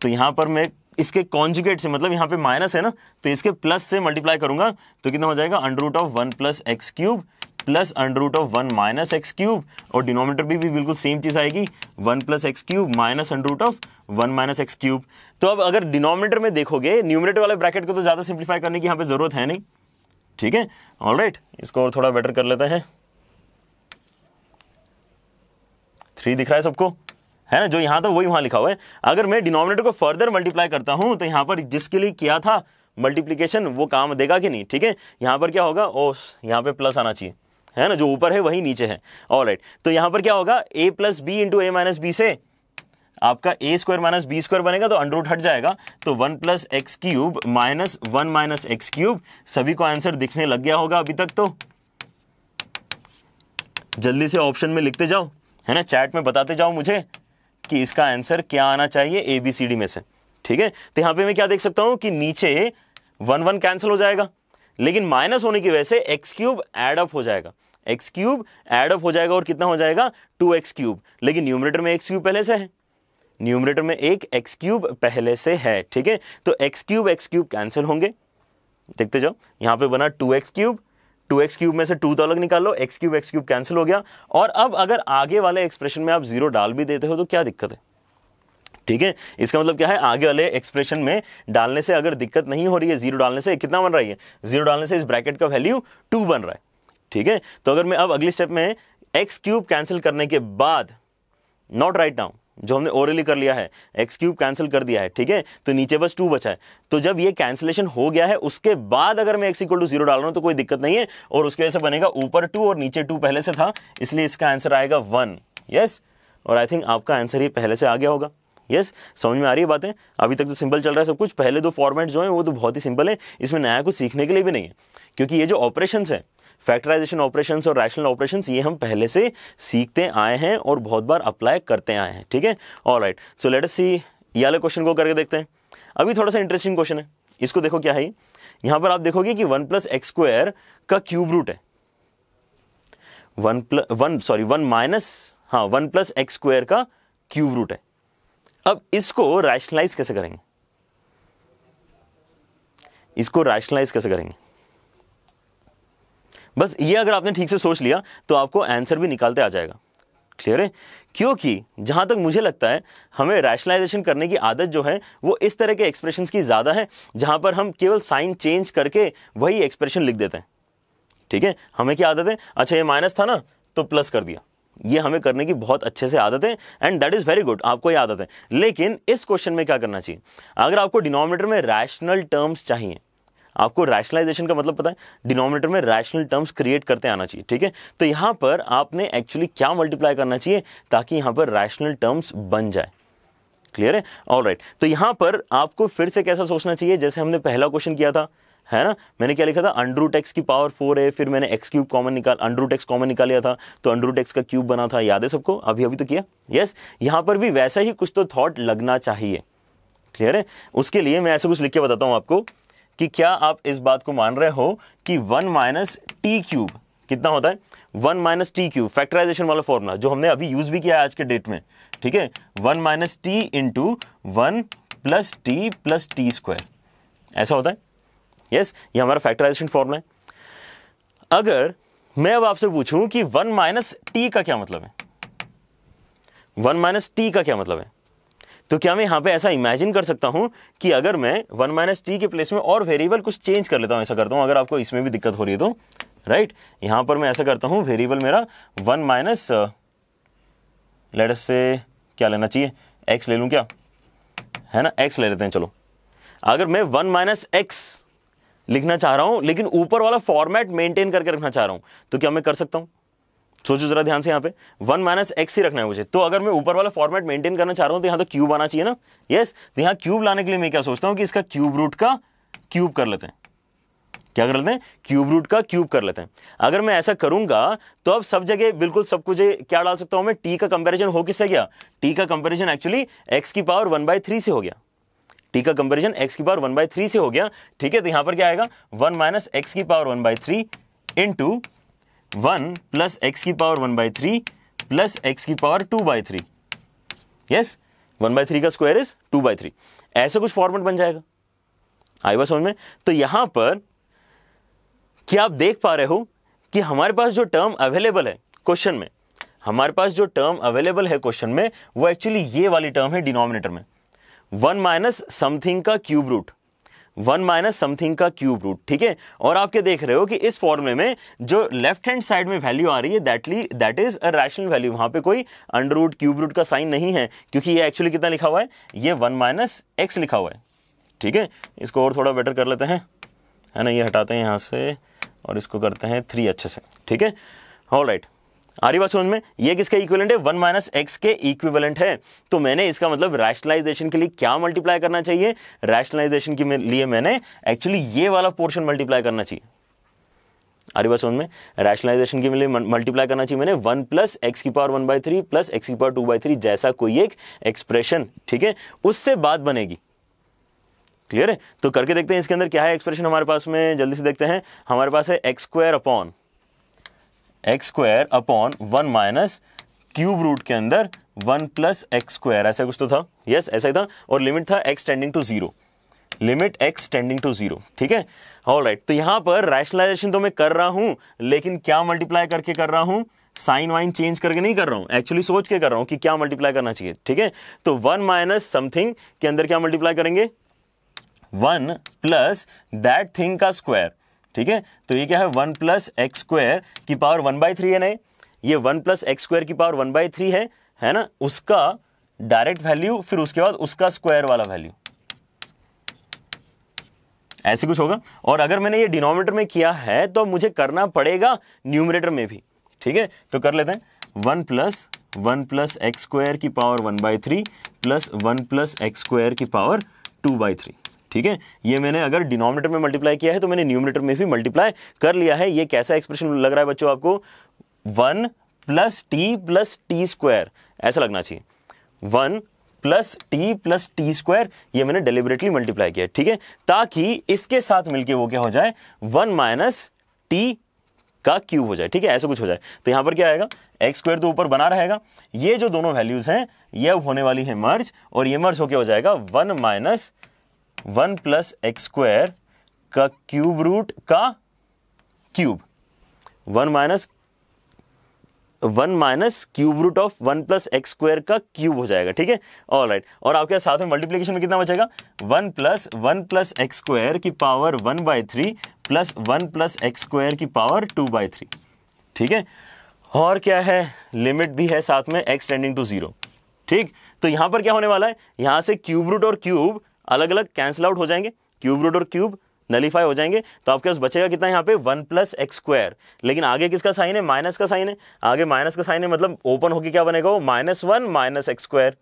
[SPEAKER 1] तो यहाँ पर मैं इसके कॉन्जुगेट से मतलब यहाँ पे माइनस है ना तो इसके प्लस से मल्टीप्लाई करूँगा तो कितना हो जाएगा? Under root of one plus x cube plus under root of one minus x cube और डिनोमीटर भी, भी बिल्कुल सेम चीज़ आएगी one plus x cube minus under root of one minus x cube तो अब अगर डिनोमीटर में देखोगे न्यूमिनेटर वाले ब्रैकेट को तो ज़्यादा सिंप्लीफाई करने की यहाँ पे ज़रूरत है नहीं। ठीक है? ऑल राइट इसको और थोड़ा बेटर कर लेते हैं। थ्री दिख रहा है सबको? है ना? जो यहाँ था, वही वहाँ लिखा हुआ है। अगर मैं डिनोमिनेटर को फर्दर मल्टीप्लाई करता हूँ तो यहाँ पर जिसके लिए किया था मल्टीप्लीकेशन वो काम देगा कि नहीं? ठीक है? यहाँ पर क्या होगा? ओ यहाँ पे प्लस आना चाहिए। है ना? जो ऊपर है, वही नीचे है। ऑल राइट तो यहाँ पर क्या होगा? A plus b into a minus b से आपका a square minus b square बनेगा तो अंडर हट जाएगा। तो one plus x cube minus one minus x cube, सभी को आंसर दिखने लग गया होगा अभी तक तो। जल्दी से ऑप्शन में लिखते जाओ। है ना? चैट में बताते जाओ मुझे। कि इसका आंसर क्या आना चाहिए ए बी सी डी में से। ठीक है? तो यहाँ पे मैं क्या देख सकता हूँ कि नीचे वन वन कैंसिल हो जाएगा, लेकिन माइनस होने की वजह से एक्स क्यूब एड अप हो जाएगा। एक्स क्यूब एडअप हो जाएगा और कितना हो जाएगा? टू एक्स क्यूब लेकिन न्यूमरेटर में एक्स क्यूब पहले से है। न्यूमरेटर में एक एक्स क्यूब पहले से है, ठीक है? तो x cube x cube cancel होंगे। देखते जाओ, यहाँ पे बना two x cube two x cube में से टू तो अलग निकाल लो, x cube x cube cancel हो गया। और अब अगर आगे वाले एक्सप्रेशन में आप ज़ीरो डाल भी देते हो तो क्या दिक्कत है? ठीक है? इसका मतलब क्या है? आगे वाले एक्सप्रेशन में डालने से अगर दिक्कत नहीं हो रही है, ज़ीरो डालने से, कितना बन रही है ज़ीरो डालने से इस ब्रैकेट का वैल्यू टू बन रहा है। ठीक है? तो अगर मैं अब अगली स्टेप में एक्स क्यूब कैंसिल करने के बाद, नॉट राइट नाउ जो हमने ओरली कर लिया है एक्स क्यूब कैंसिल कर दिया है ठीक है? तो नीचे बस टू बचा है। तो जब ये कैंसिलेशन हो गया है उसके बाद अगर मैं एक्स इक्वल टू ज़ीरो डाल रहा हूँ तो कोई दिक्कत नहीं है और उसके वजह से बनेगा ऊपर टू और नीचे टू पहले से था इसलिए इसका आंसर आएगा वन यस और आई थिंक आपका आंसर ही पहले से आ गया होगा। यस yes, समझ में आ रही है बातें? अभी तक तो सिंपल चल रहा है सब कुछ पहले दो फॉर्मेट जो है वो तो बहुत ही सिंपल है। इसमें नया कुछ सीखने के लिए भी नहीं है। क्योंकि ये जो ऑपरेशन है फैक्टराइजेशन ऑपरेशन और रैशनल ऑपरेशन ये हम पहले से सीखते आए हैं और बहुत बार अप्लाई करते आए हैं, ठीक है? All right so let see ये वाले क्वेश्चन को करके देखते हैं। अभी थोड़ा सा इंटरेस्टिंग क्वेश्चन है। इसको देखो क्या है? यहाँ पर आप देखोगे कि वन प्लस एक्स स्क्वायर का क्यूब रूट है। One plus one sorry one minus हाँ वन प्लस एक्स स्क्वायर का क्यूब रूट है। अब इसको रैशनलाइज कैसे करेंगे? इसको रैशनलाइज कैसे करेंगे? बस ये अगर आपने ठीक से सोच लिया तो आपको आंसर भी निकालते आ जाएगा। क्लियर है? क्योंकि जहाँ तक मुझे लगता है, हमें रैशनलाइजेशन करने की आदत जो है, वो इस तरह के एक्सप्रेशन की ज़्यादा है, जहाँ पर हम केवल साइन चेंज करके वही एक्सप्रेशन लिख देते हैं। ठीक है? हमें क्या आदत है? अच्छा ये माइनस था ना तो प्लस कर दिया। ये हमें करने की बहुत अच्छे से आदत है and that is very good आपको ये आदत है। लेकिन इस क्वेश्चन में क्या करना चाहिए? अगर आपको डिनोमिनेटर में रैशनल टर्म्स चाहिए आपको रैशनलाइजेशन का मतलब पता है? डिनोमिनेटर में रैशनल टर्म्स क्रिएट करते आना चाहिए ठीक है? तो यहाँ पर आपने एक्चुअली क्या मल्टीप्लाई करना चाहिए ताकि यहाँ पर रैशनल टर्म्स बन जाए? क्लियर है? ऑल राइट तो यहाँ पर आपको फिर से कैसा सोचना चाहिए? जैसे हमने पहला क्वेश्चन किया था है ना? मैंने क्या लिखा था? अंडरू टेक्स की पावर फोर है फिर मैंने एक्स क्यूब कॉमन निकाल अंडरू टेक्स कॉमन निकाल लिया था तो अंडरू टेक्स का क्यूब बना था याद है सबको? अभी अभी तो किया? यस yes, यहाँ पर भी वैसा ही कुछ तो थॉट लगना चाहिए। क्लियर है? उसके लिए मैं ऐसा कुछ लिख के बताता हूँ आपको। कि क्या आप इस बात को मान रहे हो कि वन माइनस टी क्यूब, कितना होता है? One minus t cube, factorisation वाला फॉर्मूला जो हमने अभी यूज़ भी किया है आज के डेट में, ठीक है? One minus t into one plus t plus t square ऐसा होता है? यस ये हमारा फैक्टराइजेशन फॉर्मूला है। अगर मैं अब आपसे पूछूँ कि वन माइनस टी का क्या मतलब है? वन माइनस टी का क्या मतलब है? तो क्या मैं यहाँ पे ऐसा इमेजिन कर सकता हूँ कि अगर मैं वन माइनस टी के प्लेस में और वेरिएबल कुछ चेंज कर लेता हूँ, ऐसा करता हूँ, अगर आपको इसमें भी दिक्कत हो रही है तो राइट यहाँ पर मैं ऐसा करता हूँ वेरिएबल मेरा वन माइनस लेट से क्या लेना चाहिए? एक्स ले लूँ क्या? है ना? एक्स ले लेते हैं, चलो। अगर मैं वन माइनस एक्स लिखना चाह रहा हूँ, लेकिन ऊपर वाला फॉर्मेट मेंटेन करके रखना चाह रहा हूँ तो क्या मैं कर सकता हूँ? सोचो जरा ध्यान से यहाँ पे। वन माइनस एक्स ही रखना है मुझे। तो अगर मैं ऊपर वाला फॉर्मेट मेंटेन करना चाह रहा हूँ तो यहाँ तो क्यूब आना चाहिए ना। यस तो यहाँ क्यूब लाने के लिए मैं क्या सोचता हूँ कि इसका क्यूब रूट का क्यूब कर लेते हैं। क्या कर लेते हैं? क्यूब रूट का क्यूब कर लेते हैं। अगर मैं ऐसा करूँगा तो अब सब जगह बिल्कुल सब कुछ क्या डाल सकता हूँ मैं? टी का कंपेरिजन हो किससे गया? टी का कंपेरिजन एक्चुअली एक्स की पावर वन बाय थ्री से हो गया। टी का कंपेरिजन एक्स की पावर वन बाय थ्री से हो गया। ठीक है तो यहाँ पर क्या आएगा? वन माइनस एक्स की power one by three into one plus x की power one by three plus x की power two by three. Yes one by three का square is two by three ऐसा कुछ फॉर्मेट बन जाएगा। आई बात समझ में? तो यहाँ पर क्या आप देख पा रहे हो कि हमारे पास जो टर्म अवेलेबल है क्वेश्चन में, हमारे पास जो टर्म अवेलेबल है क्वेश्चन में, वो एक्चुअली ये वाली टर्म है डिनोमिनेटर में। वन माइनस समथिंग का cube root one minus something का क्यूब रूट, ठीक है? और आप क्या देख रहे हो कि इस फॉर्मूले में जो लेफ़्ट हैंड साइड में वैल्यू आ रही है दैटली that is a rational value वहाँ पे कोई अंडर रूट क्यूब रूट का साइन नहीं है, क्योंकि ये एक्चुअली कितना लिखा हुआ है? ये वन माइनस एक्स लिखा हुआ है, ठीक है? इसको और थोड़ा बेटर कर लेते हैं, है ना? ये हटाते हैं यहाँ से और इसको करते हैं थ्री अच्छे से, ठीक है? ऑल राइट आ रही बात समझ में ये किसका इक्विवेलेंट है? वन माइनस एक्स के इक्विवेलेंट है। तो मैंने इसका मतलब रैशनलाइजेशन के लिए क्या मल्टीप्लाई करना चाहिए? रैशनलाइजेशन के लिए मैंने एक्चुअली ये वाला पोर्शन मल्टीप्लाई करना चाहिए। आ रही में रैशनलाइजेशन के लिए मल्टीप्लाई करना चाहिए मैंने। वन प्लस एक्स की power one by three plus x की पावर टू बाय थ्री जैसा कोई एक एक्सप्रेशन ठीक है? उससे बात बनेगी। क्लियर है? तो करके देखते हैं इसके अंदर क्या है एक्सप्रेशन हमारे पास में? जल्दी से देखते हैं। हमारे पास है x square upon x square upon one minus cube root के अंदर वन प्लस एक्स स्क्वायर ऐसा कुछ तो था। यस yes, ऐसा ही था। और लिमिट था x tending to zero limit x tending to zero ठीक है? ऑल राइट तो यहाँ पर रैशनलाइजेशन तो मैं कर रहा हूँ लेकिन क्या मल्टीप्लाई करके कर रहा हूँ? साइन वाइन चेंज करके नहीं कर रहा हूँ। एक्चुअली सोच के कर रहा हूँ कि क्या मल्टीप्लाई करना चाहिए। ठीक है? तो वन माइनस समथिंग के अंदर क्या मल्टीप्लाई करेंगे? वन प्लस दैट थिंग का स्क्वायर ठीक है? तो ये क्या है? वन प्लस एक्स स्क्वायर की पावर वन बाई थ्री है नहीं? ये वन प्लस एक्स स्क्वायर की पावर वन बाई थ्री है है ना? उसका डायरेक्ट वैल्यू, फिर उसके बाद उसका स्क्वायर वाला वैल्यू। ऐसे कुछ होगा? और अगर मैंने ये डिनोमिनेटर में किया है तो मुझे करना पड़ेगा न्यूमिनेटर में भी। ठीक है? तो कर लेते हैं। One plus one plus x square की power one by three, plus one plus x square की पावर टू बाई थ्री। ठीक है? ये मैंने अगर डिनोमिनेटर में मल्टीप्लाई किया है तो मैंने न्यूमिनेटर में भी मल्टीप्लाई कर लिया है। ये कैसा एक्सप्रेशन लग रहा है बच्चों आपको? One plus t plus t square. ऐसा लगना चाहिए। One plus t plus t square, ये मैंने डेलिबरेटली मल्टीप्लाई किया ठीक है? ताकि इसके साथ मिलके वो क्या हो जाए? वन माइनस टी का क्यूब हो जाए, ठीक है? ऐसा कुछ हो जाए। तो यहाँ पर क्या आएगा? एक्स स्क्वायर तो ऊपर बना रहेगा। ये जो दोनों वैल्यूज़ हैं, ये होने वाली है मर्ज और ये मर्ज होके हो जाएगा one minus one plus x square का क्यूब रूट का cube. One minus one minus cube root of one plus x square का क्यूब हो जाएगा, ठीक है? ऑल राइट और आपके साथ में मल्टीप्लीकेशन में कितना बचेगा? One plus one plus x square की power one by three plus one plus x square की पावर टू बाय थ्री ठीक है? और क्या है? लिमिट भी है साथ में एक्स टेंडिंग टू ज़ीरो ठीक? तो यहाँ पर क्या होने वाला है? यहाँ से क्यूब रूट और क्यूब अलग अलग कैंसिल आउट हो जाएँगे क्यूब रूट और क्यूब नलीफाई हो जाएँगे तो आपके पास बचेगा कितना यहाँ पे? One plus x square. लेकिन आगे किसका साइन है? माइनस का साइन है। आगे माइनस का साइन है मतलब ओपन होकर क्या बनेगा वो? Minus one, minus x square.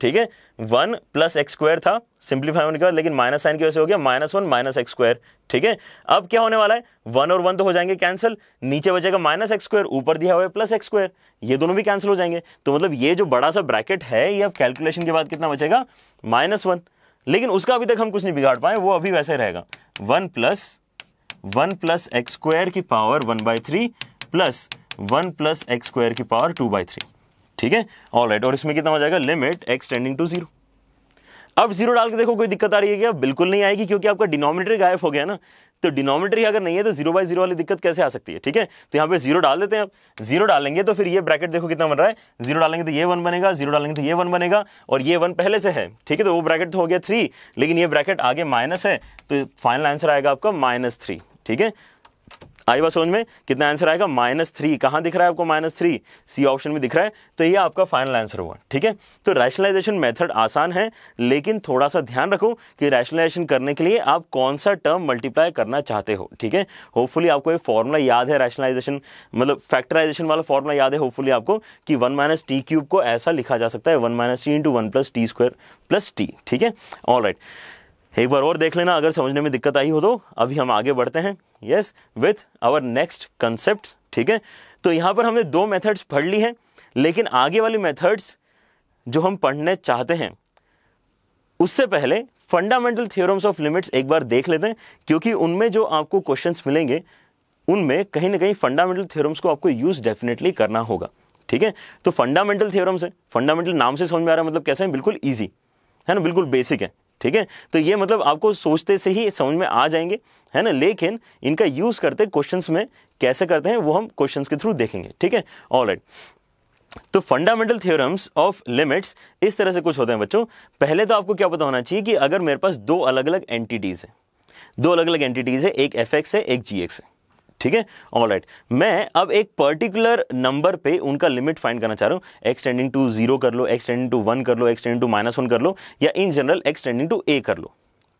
[SPEAKER 1] ठीक है? वन प्लस एक्स स्क्वायर था, सिंप्लीफाई होने के बाद, लेकिन माइनस साइन की वजह से हो गया, minus one, minus x square. ठीक है? अब क्या होने वाला है? वन और वन तो हो जाएँगे कैंसिल नीचे बचेगा माइनस एक्स स्क्वायर, ऊपर दिया हुआ है प्लस एक्स स्क्वायर। ये दोनों भी कैंसिल हो जाएँगे। तो मतलब ये जो बड़ा सा ब्रैकेट है, ये अब कैलकुलेशन के बाद कितना बचेगा? Minus one. लेकिन उसका अभी तक हम कुछ नहीं बिगाड़ पाए, वो अभी वैसे रहेगा। One plus one plus x square की power one by three, plus one plus x square की पावर टू बाई थ्री। ठीक है? ऑल राइट और इसमें कितना हो जाएगा? Limit x tending to zero अब ज़ीरो डाल के देखो, कोई दिक्कत आ रही है क्या? बिल्कुल नहीं आएगी, क्योंकि आपका डिनोमिनेटर गायब हो गया ना। तो डिनोमिनेटर अगर नहीं है तो ज़ीरो बाय ज़ीरो वाली दिक्कत कैसे आ सकती है, ठीक है? तो यहाँ पे ज़ीरो डाल देते हैं आप। ज़ीरो डालेंगे तो फिर ये ब्रैकेट देखो कितना बन रहा है। ज़ीरो डालेंगे तो ये वन बनेगा ज़ीरो डालेंगे तो ये वन बनेगा, और ये वन पहले से है, ठीक है? तो वो ब्रैकेट तो हो गया थ्री लेकिन ये ब्रैकेट आगे माइनस है तो फाइनल आंसर आएगा आपका माइनस थ्री ठीक है? आई बात समझ में कितना आंसर आएगा? माइनस थ्री कहाँ दिख रहा है आपको माइनस थ्री सी ऑप्शन में दिख रहा है। तो ये आपका फाइनल आंसर होगा ठीक है? तो रैशनलाइजेशन मेथड आसान है, लेकिन थोड़ा सा ध्यान रखो कि रैशनलाइजेशन करने के लिए आप कौन सा टर्म मल्टीप्लाई करना चाहते हो, ठीक है? होपफुली आपको एक फॉर्मूला याद है रैशनलाइजेशन मतलब फैक्टराइजेशन वाला फॉर्मूला याद है होपफुली आपको कि वन माइनस टी क्यूब को ऐसा लिखा जा सकता है one minus t into one plus t square plus t ठीक है? ऑल राइट एक बार और देख लेना, अगर समझने में दिक्कत आई हो तो। अभी हम आगे बढ़ते हैं। Yes with our next concept ठीक है? तो यहाँ पर हमने दो मेथड्स पढ़ ली हैं, लेकिन आगे वाली मेथड्स जो हम पढ़ने चाहते हैं, उससे पहले फंडामेंटल थियोरम्स ऑफ़ लिमिट्स एक बार देख लेते हैं, क्योंकि उनमें जो आपको क्वेश्चंस मिलेंगे, उनमें कहीं ना कहीं फंडामेंटल थियोरम्स को आपको यूज़ डेफिनेटली करना होगा, ठीक है? तो फंडामेंटल थियोरम्स है। फंडामेंटल नाम से समझ में आ रहा है मतलब कैसे है? बिल्कुल ईजी है ना? बिल्कुल बेसिक है। ठीक है? तो ये मतलब आपको सोचते से ही समझ में आ जाएँगे, है ना? लेकिन इनका यूज़ करते क्वेश्चंस में कैसे करते हैं, वो हम क्वेश्चंस के थ्रू देखेंगे, ठीक है? ऑल राइट तो फंडामेंटल थ्योरम्स ऑफ़ लिमिट्स इस तरह से कुछ होते हैं बच्चों। पहले तो आपको क्या पता होना चाहिए कि अगर मेरे पास दो अलग अलग एंटिटीज है, दो अलग अलग एंटिटीज है, एक एफ़ है, एक जी है। ठीक है? ऑल राइट मैं अब एक पर्टिकुलर नंबर पे उनका लिमिट फाइंड करना चाह रहा हूँ। एक्स टेंडिंग टू ज़ीरो कर लो एक्स टेंडिंग टू वन कर लो x tending to minus one कर लो, या in general x tending to a कर लो।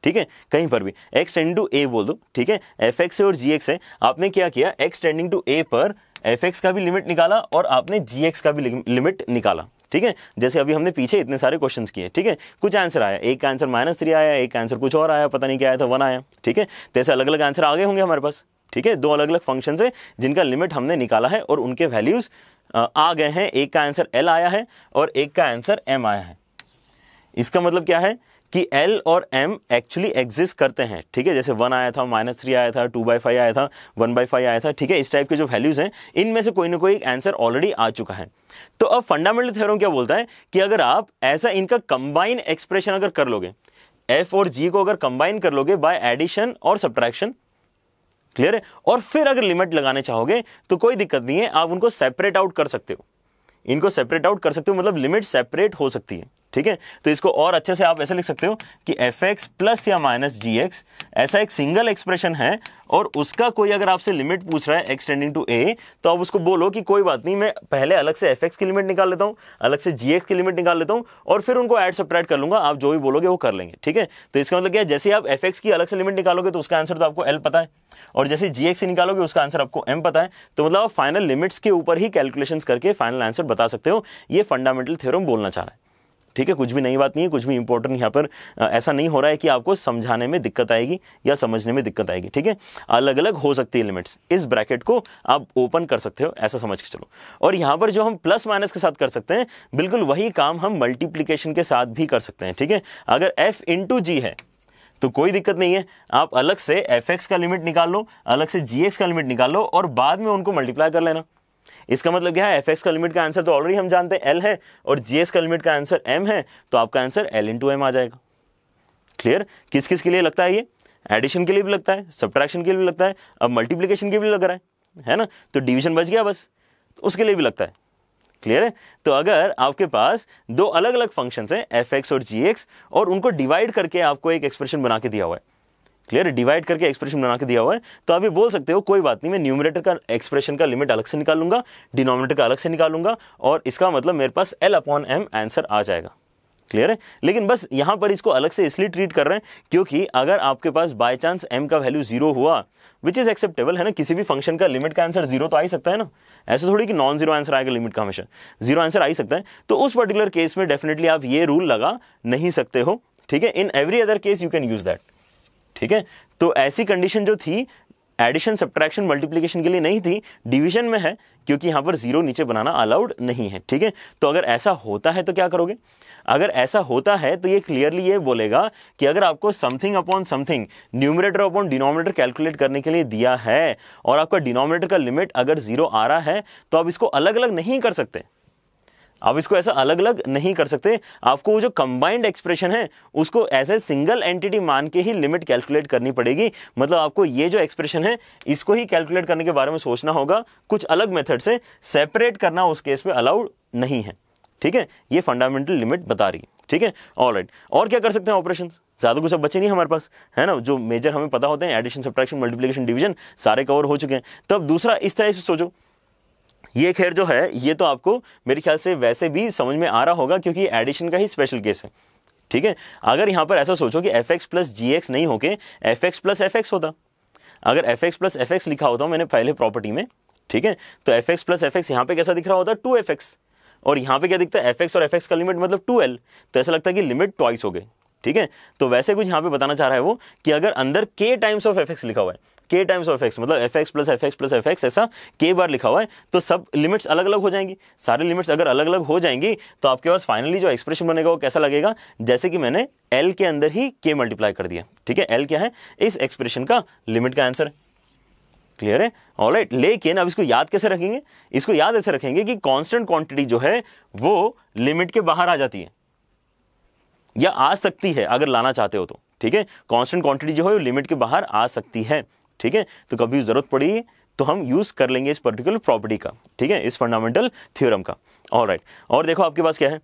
[SPEAKER 1] ठीक है? कहीं पर भी। एक्स टेंडिंग टू ए बोल दो। ठीक है? एफ़ एक्स और जी एक्स है। आपने क्या किया? एक्स टेंडिंग टू ए पर एफ़ एक्स का भी लिमिट निकाला और आपने जी एक्स का भी लिमिट निकाला। ठीक है? जैसे अभी हमने पीछे इतने सारे क्वेश्चन किए। ठीक है? कुछ आंसर आया। एक आंसर माइनस थ्री आया, एक आंसर कुछ और आया, पता नहीं क्या आया था वन आया। ठीक है? तो ऐसे अलग अलग आंसर आ गए होंगे हमारे पास। ठीक है? दो अलग अलग फ़ंक्शन है, जिनका लिमिट हमने निकाला है और उनके वैल्यूज़ आ गए हैं। एक का आंसर एल आया है और एक का आंसर एम आया है। इसका मतलब क्या है? कि L और M एक्चुअली एग्जिस्ट करते हैं, ठीक है? जैसे वन आया था माइनस थ्री आया था टू बाई फाइव आया था वन बाई फाइव आया था, ठीक है? इस टाइप के जो वैल्यूज़ हैं, इनमें से कोई ना कोई आंसर ऑलरेडी आ चुका है। तो अब फंडामेंटल थ्योरम क्या बोलता है? कि अगर आप ऐसा इनका कंबाइन एक्सप्रेशन अगर कर लोगे, F और G को अगर कंबाइन कर लोगे बाय एडिशन और सब्ट्रैक्शन क्लियर है? और फिर अगर लिमिट लगाने चाहोगे तो कोई दिक्कत नहीं है, आप उनको सेपरेट आउट कर सकते हो। इनको सेपरेट आउट कर सकते हो मतलब लिमिट सेपरेट हो सकती है। ठीक है? तो इसको और अच्छे से आप ऐसे लिख सकते हो कि एफ़ एक्स प्लस या माइनस जी एक्स ऐसा एक सिंगल एक्सप्रेशन है और उसका कोई अगर आपसे लिमिट पूछ रहा है एक्सटेंडिंग टू ए तो आप उसको बोलो कि कोई बात नहीं, मैं पहले अलग से एफ़ एक्स की लिमिट निकाल लेता हूँ, अलग से जी एक्स की लिमिट निकाल लेता हूँ और फिर उनको एड सप्रेट कर लूँगा। आप जो भी बोलोगे वो कर लेंगे, ठीक है? तो इसका मतलब क्या है? जैसे आप एफ़ एक्स की अलग से लिमिट निकालोगे तो उसका आंसर तो आपको एल पता है। और जैसे जी एक्स निकालोगे, उसका आंसर आपको एम पता है। तो मतलब आप फाइनल लिमिट्स के ऊपर ही कैलकुलेशन करके फाइनल आंसर बता सकते हो। ये फंडामेंटल थ्योरम बोलना चाह रहा है। ठीक है, कुछ भी नई बात नहीं है, कुछ भी इंपॉर्टेंट यहाँ पर ऐसा नहीं हो रहा है कि आपको समझाने में दिक्कत आएगी या समझने में दिक्कत आएगी, ठीक है? अलग अलग हो सकती है लिमिट्स इस ब्रैकेट को आप ओपन कर सकते हो, ऐसा समझ के चलो। और यहाँ पर जो हम प्लस माइनस के साथ कर सकते हैं, बिल्कुल वही काम हम मल्टीप्लीकेशन के साथ भी कर सकते हैं, ठीक है? अगर एफ़ इंटू जी है तो कोई दिक्कत नहीं है। आप अलग से एफ़ का लिमिट निकाल लो, अलग से जी का लिमिट निकाल लो और बाद में उनको मल्टीप्लाई कर लेना। इसका मतलब क्या है? एफ़ का लिमिट का आंसर तो ऑलरेडी हम जानते हैं एल है और जीएस का लिमिट का आंसर एम है तो आपका आंसर एल इंटू एम आ जाएगा। क्लियर किस किस के लिए लगता है ये? एडिशन के लिए भी लगता है सब्ट्रैक्शन के लिए भी लगता है, अब मल्टीप्लीकेशन के भी लग रहा है है ना? तो डिवीज़न बच गया बस तो उसके लिए भी लगता है। क्लियर है? तो अगर आपके पास दो अलग अलग फ़ंक्शन है एफ़ एक्स और जी एक्स और उनको डिवाइड करके आपको एक एक्सप्रेशन बना के दिया हुआ है क्लियर डिवाइड करके एक्सप्रेशन बना के दिया हुआ है। तो ये बोल सकते हो, कोई बात नहीं, मैं न्यूमिनेटर का एक्सप्रेशन का लिमिट अलग से निकालूँगा डिनोमिनेटर का अलग से निकालूँगा, और इसका मतलब मेरे पास एल अपॉन एम आंसर आ जाएगा। क्लियर है? लेकिन बस यहाँ पर इसको अलग से इसलिए ट्रीट कर रहे हैं, क्योंकि अगर आपके पास बाय चांस एम का वैल्यू ज़ीरो हुआ विच इज़ एक्सेप्टेबल है ना? किसी भी फ़ंक्शन का लिमिट का आंसर ज़ीरो तो आ ही सकता है ना? ऐसे थोड़ी कि नॉन ज़ीरो आंसर आएगा लिमिट का हमेशा। ज़ीरो आंसर आ ही सकता है। तो उस पर्टिकुलर केस में डेफिनेटली आप ये रूल लगा नहीं सकते हो। ठीक है? In every other case you can use that ठीक है? तो ऐसी कंडीशन जो थी एडिशन सब्ट्रैक्शन मल्टीप्लीकेशन के लिए नहीं थी डिवीज़न में है, क्योंकि यहाँ पर ज़ीरो नीचे बनाना अलाउड नहीं है, ठीक है? तो अगर ऐसा होता है तो क्या करोगे? अगर ऐसा होता है तो ये क्लियरली ये बोलेगा कि अगर आपको something upon something numerator upon denominator calculate करने के लिए दिया है, और आपका डिनोमिनेटर का लिमिट अगर ज़ीरो आ रहा है तो आप इसको अलग अलग नहीं कर सकते। आप इसको ऐसा अलग अलग नहीं कर सकते। आपको वो जो कंबाइंड एक्सप्रेशन है, उसको ऐसे सिंगल एंटिटी मान के ही लिमिट कैलकुलेट करनी पड़ेगी। मतलब आपको ये जो एक्सप्रेशन है, इसको ही कैलकुलेट करने के बारे में सोचना होगा। कुछ अलग मेथड से सेपरेट करना उस केस में अलाउड नहीं है। ठीक है? ये फंडामेंटल लिमिट बता रही है। ठीक है? ऑल राइट और क्या कर सकते हैं ऑपरेशन ज़्यादा कुछ अब बचे नहीं हमारे पास। है ना? जो मेजर हमें पता होते हैं एडिशन सब्ट्रैक्शन मल्टीप्लिकेशन डिवीज़न सारे कवर हो चुके हैं। तो अब दूसरा इस तरह से सोचो। ये खैर जो है, ये तो आपको मेरे ख्याल से वैसे भी समझ में आ रहा होगा क्योंकि एडिशन का ही स्पेशल केस है। ठीक है? अगर यहाँ पर ऐसा सोचो कि f x plus g x नहीं होके f x plus f x होता। अगर f x plus f x लिखा होता मैंने पहले प्रॉपर्टी में, ठीक है? तो f x plus f x यहाँ पर कैसा दिख रहा होता? टू एफ़ एक्स और यहाँ पे क्या दिखता है? एफ़ एक्स और एफ़ एक्स का लिमिट मतलब टू एल तो ऐसा लगता है कि लिमिट ट्वाइस हो गई। ठीक है? तो वैसे कुछ यहाँ पे बताना चाह रहा है वो कि अगर अंदर के टाइम्स ऑफ़ एफ़ एक्स लिखा हुआ है के टाइम्स ऑफ़ एक्स मतलब f x plus f x plus f x ऐसा के बार लिखा हुआ है तो सब लिमिट्स अलग अलग हो जाएँगी। सारे लिमिट्स अगर अलग अलग हो जाएँगी तो आपके पास फाइनली जो एक्सप्रेशन बनेगा वो कैसा लगेगा? जैसे कि मैंने एल के अंदर ही के मल्टीप्लाई कर दिया। ठीक है? एल क्या है? इस एक्सप्रेशन का लिमिट का आंसर क्लियर है? ऑल राइट लेकिन अब इसको याद कैसे रखेंगे? इसको याद ऐसे रखेंगे कि कांस्टेंट क्वांटिटी जो है, वो लिमिट के बाहर आ जाती है। या आ सकती है, अगर लाना चाहते हो तो। ठीक है? कांस्टेंट क्वांटिटी जो है वो लिमिट के बाहर आ सकती है। ठीक है? तो कभी ज़रूरत पड़ी तो हम यूज़ कर लेंगे इस पर्टिकुलर प्रॉपर्टी का, ठीक है? इस फंडामेंटल थ्योरम का। ऑल राइट और देखो आपके पास क्या है?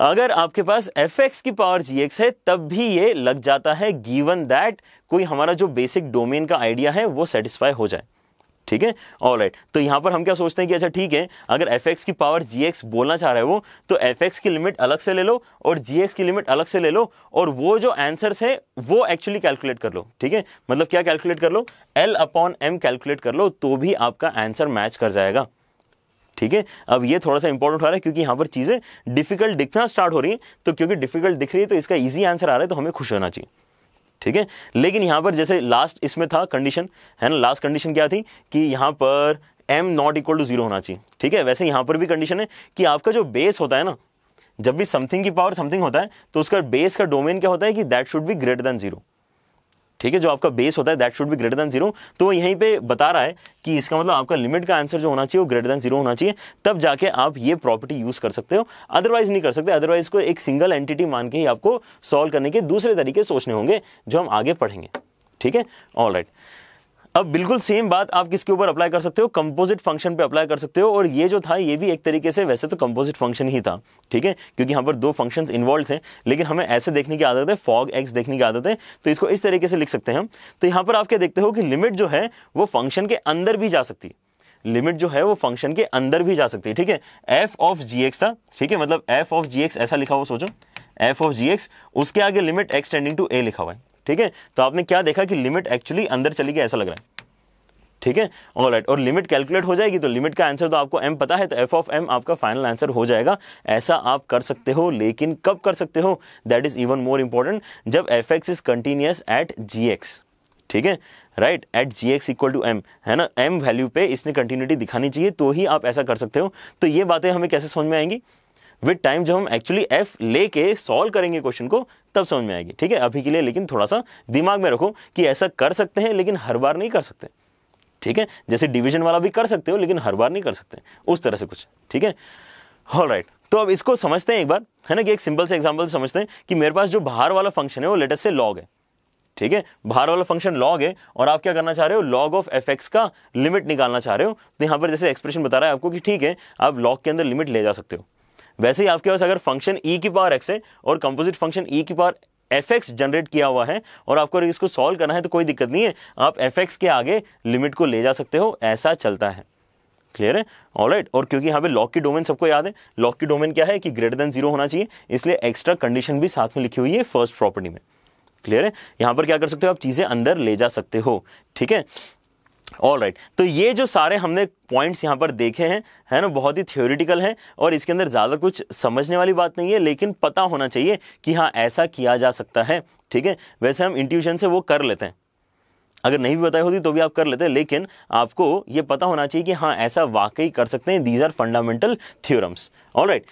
[SPEAKER 1] अगर आपके पास एफ़ एक्स की पावर जी एक्स है, तब भी ये लग जाता है गिवन दैट कोई हमारा जो बेसिक डोमेन का आइडिया है, वो सेटिस्फाई हो जाए। ठीक है? ऑल राइट तो यहाँ पर हम क्या सोचते हैं कि अच्छा ठीक है, अगर एफ़ की पावर जी एक्स बोलना चाह रहे हो तो एफ़ की लिमिट अलग से ले लो और जी एक्स की लिमिट अलग से ले लो और वो जो आंसर्स है, वो एक्चुअली कैलकुलेट कर लो, ठीक है? मतलब क्या कैलकुलेट कर लो? एल अपॉन एम कैलकुलेट कर लो तो भी आपका आंसर मैच कर जाएगा, ठीक है? अब ये थोड़ा सा इंपॉर्टेंट हो रहा है क्योंकि यहाँ पर चीज़ें डिफ़िकल्ट दिखना स्टार्ट हो रही है। तो क्योंकि डिफ़िकल्ट दिख रही है तो इसका ईजी आंसर आ रहा है तो हमें खुश होना चाहिए। ठीक है? लेकिन यहाँ पर जैसे लास्ट इसमें था कंडीशन है ना? लास्ट कंडीशन क्या थी? कि यहाँ पर m not equal to zero होना चाहिए, ठीक है? वैसे यहाँ पर भी कंडीशन है कि आपका जो बेस होता है ना, जब भी समथिंग की पावर समथिंग होता है तो उसका बेस का डोमेन क्या होता है कि that should be greater than zero ठीक है, जो आपका बेस होता है that should be greater than zero तो यहीं पे बता रहा है कि इसका मतलब आपका लिमिट का आंसर जो होना चाहिए, वो ग्रेटर देन ज़ीरो होना चाहिए। तब जाके आप ये प्रॉपर्टी यूज़ कर सकते हो। अदरवाइज़ नहीं कर सकते। अदरवाइज़ को एक सिंगल एंटिटी मान के ही आपको सॉल्व करने के दूसरे तरीके सोचने होंगे, जो हम आगे पढ़ेंगे। ठीक है? ऑल राइट अब बिल्कुल सेम बात आप किसके ऊपर अप्लाई कर सकते हो? कंपोजिट फ़ंक्शन पे अप्लाई कर सकते हो। और ये जो था, ये भी एक तरीके से वैसे तो कंपोजिट फ़ंक्शन ही था, ठीक है? क्योंकि यहाँ पर दो फ़ंक्शंस इन्वॉल्व थे लेकिन हमें ऐसे देखने की आदत है फॉग एक्स देखने की आदत है तो इसको इस तरीके से लिख सकते हैं हम। तो यहाँ पर आप क्या देखते हो कि लिमिट जो है, वो फ़ंक्शन के अंदर भी जा सकती है। लिमिट जो है, वो फ़ंक्शन के अंदर भी जा सकती है, ठीक है? एफ़ ऑफ़ जी एक्स था, ठीक है? मतलब एफ़ ऑफ़ जी एक्स ऐसा लिखा हुआ, सोचो। एफ़ ऑफ़ जी एक्स उसके आगे limit x tending to a लिखा हुआ है। ठीक है? तो आपने क्या देखा कि लिमिट एक्चुअली अंदर चली गई, ऐसा लग रहा है। ठीक है? ऑल राइट और लिमिट कैलकुलेट हो जाएगी तो लिमिट का आंसर तो आपको एम पता है तो एफ़ ऑफ़ एम आपका फाइनल आंसर हो जाएगा। ऐसा आप कर सकते हो, लेकिन कब कर सकते हो? That is even more important जब f x is continuous at g x ठीक है? Right at g x equal to m है ना? एम वैल्यू पे इसने कंटिन्यूटी दिखानी चाहिए तो ही आप ऐसा कर सकते हो। तो ये बातें हमें कैसे समझ में आएँगी? विद टाइम जब हम एक्चुअली एफ़ लेके सॉल्व करेंगे क्वेश्चन को, तब समझ में आएगी। ठीक है? अभी के लिए लेकिन थोड़ा सा दिमाग में रखो कि ऐसा कर सकते हैं, लेकिन हर बार नहीं कर सकते। ठीक है? जैसे डिवीज़न वाला भी कर सकते हो, लेकिन हर बार नहीं कर सकते। उस तरह से कुछ। ठीक है? ऑल राइट तो अब इसको समझते हैं एक बार। है ना कि एक सिंपल से एग्ज़ाम्पल समझते हैं कि मेरे पास जो बाहर वाला फ़ंक्शन है, वो लेटेस्ट से लॉग है। ठीक है? बाहर वाला फ़ंक्शन लॉग है, और आप क्या करना चाह रहे हो? लॉग ऑफ़ एफ़ एक्स का लिमिट निकालना चाह रहे हो। तो यहाँ पर जैसे एक्सप्रेशन बता रहा है आपको कि ठीक है, आप लॉग के अंदर लिमिट ले जा सकते हो। वैसे ही आपके पास अगर फ़ंक्शन ई e की पावर एक्स है और कंपोजिट फ़ंक्शन ई की पावर एफ़ एक्स जनरेट किया हुआ है और आपको इसको सॉल्व करना है तो कोई दिक्कत नहीं है, आप एफ़ एक्स के आगे लिमिट को ले जा सकते हो, ऐसा चलता है। क्लियर है? ऑलराइट और क्योंकि यहाँ पे लॉक की डोमेन सबको याद है लॉक की डोमेन क्या है कि ग्रेटर देन ज़ीरो होना चाहिए, इसलिए एक्स्ट्रा कंडीशन भी साथ में लिखी हुई है फ़र्स्ट प्रॉपर्टी में। क्लियर है? यहाँ पर क्या कर सकते हो, आप चीज़ें अंदर ले जा सकते हो। ठीक है? All right right. तो ये जो सारे हमने पॉइंट्स यहाँ पर देखे हैं, है ना, बहुत ही थियोरिटिकल है, और इसके अंदर ज़्यादा कुछ समझने वाली बात नहीं है, लेकिन पता होना चाहिए कि हाँ ऐसा किया जा सकता है, ठीक है? वैसे हम इंट्यूशन से वो कर लेते हैं। अगर नहीं भी बताई होती तो भी आप कर लेते हैं, लेकिन आपको ये पता होना चाहिए कि हाँ ऐसा वाकई कर सकते हैं। These are fundamental theorems all right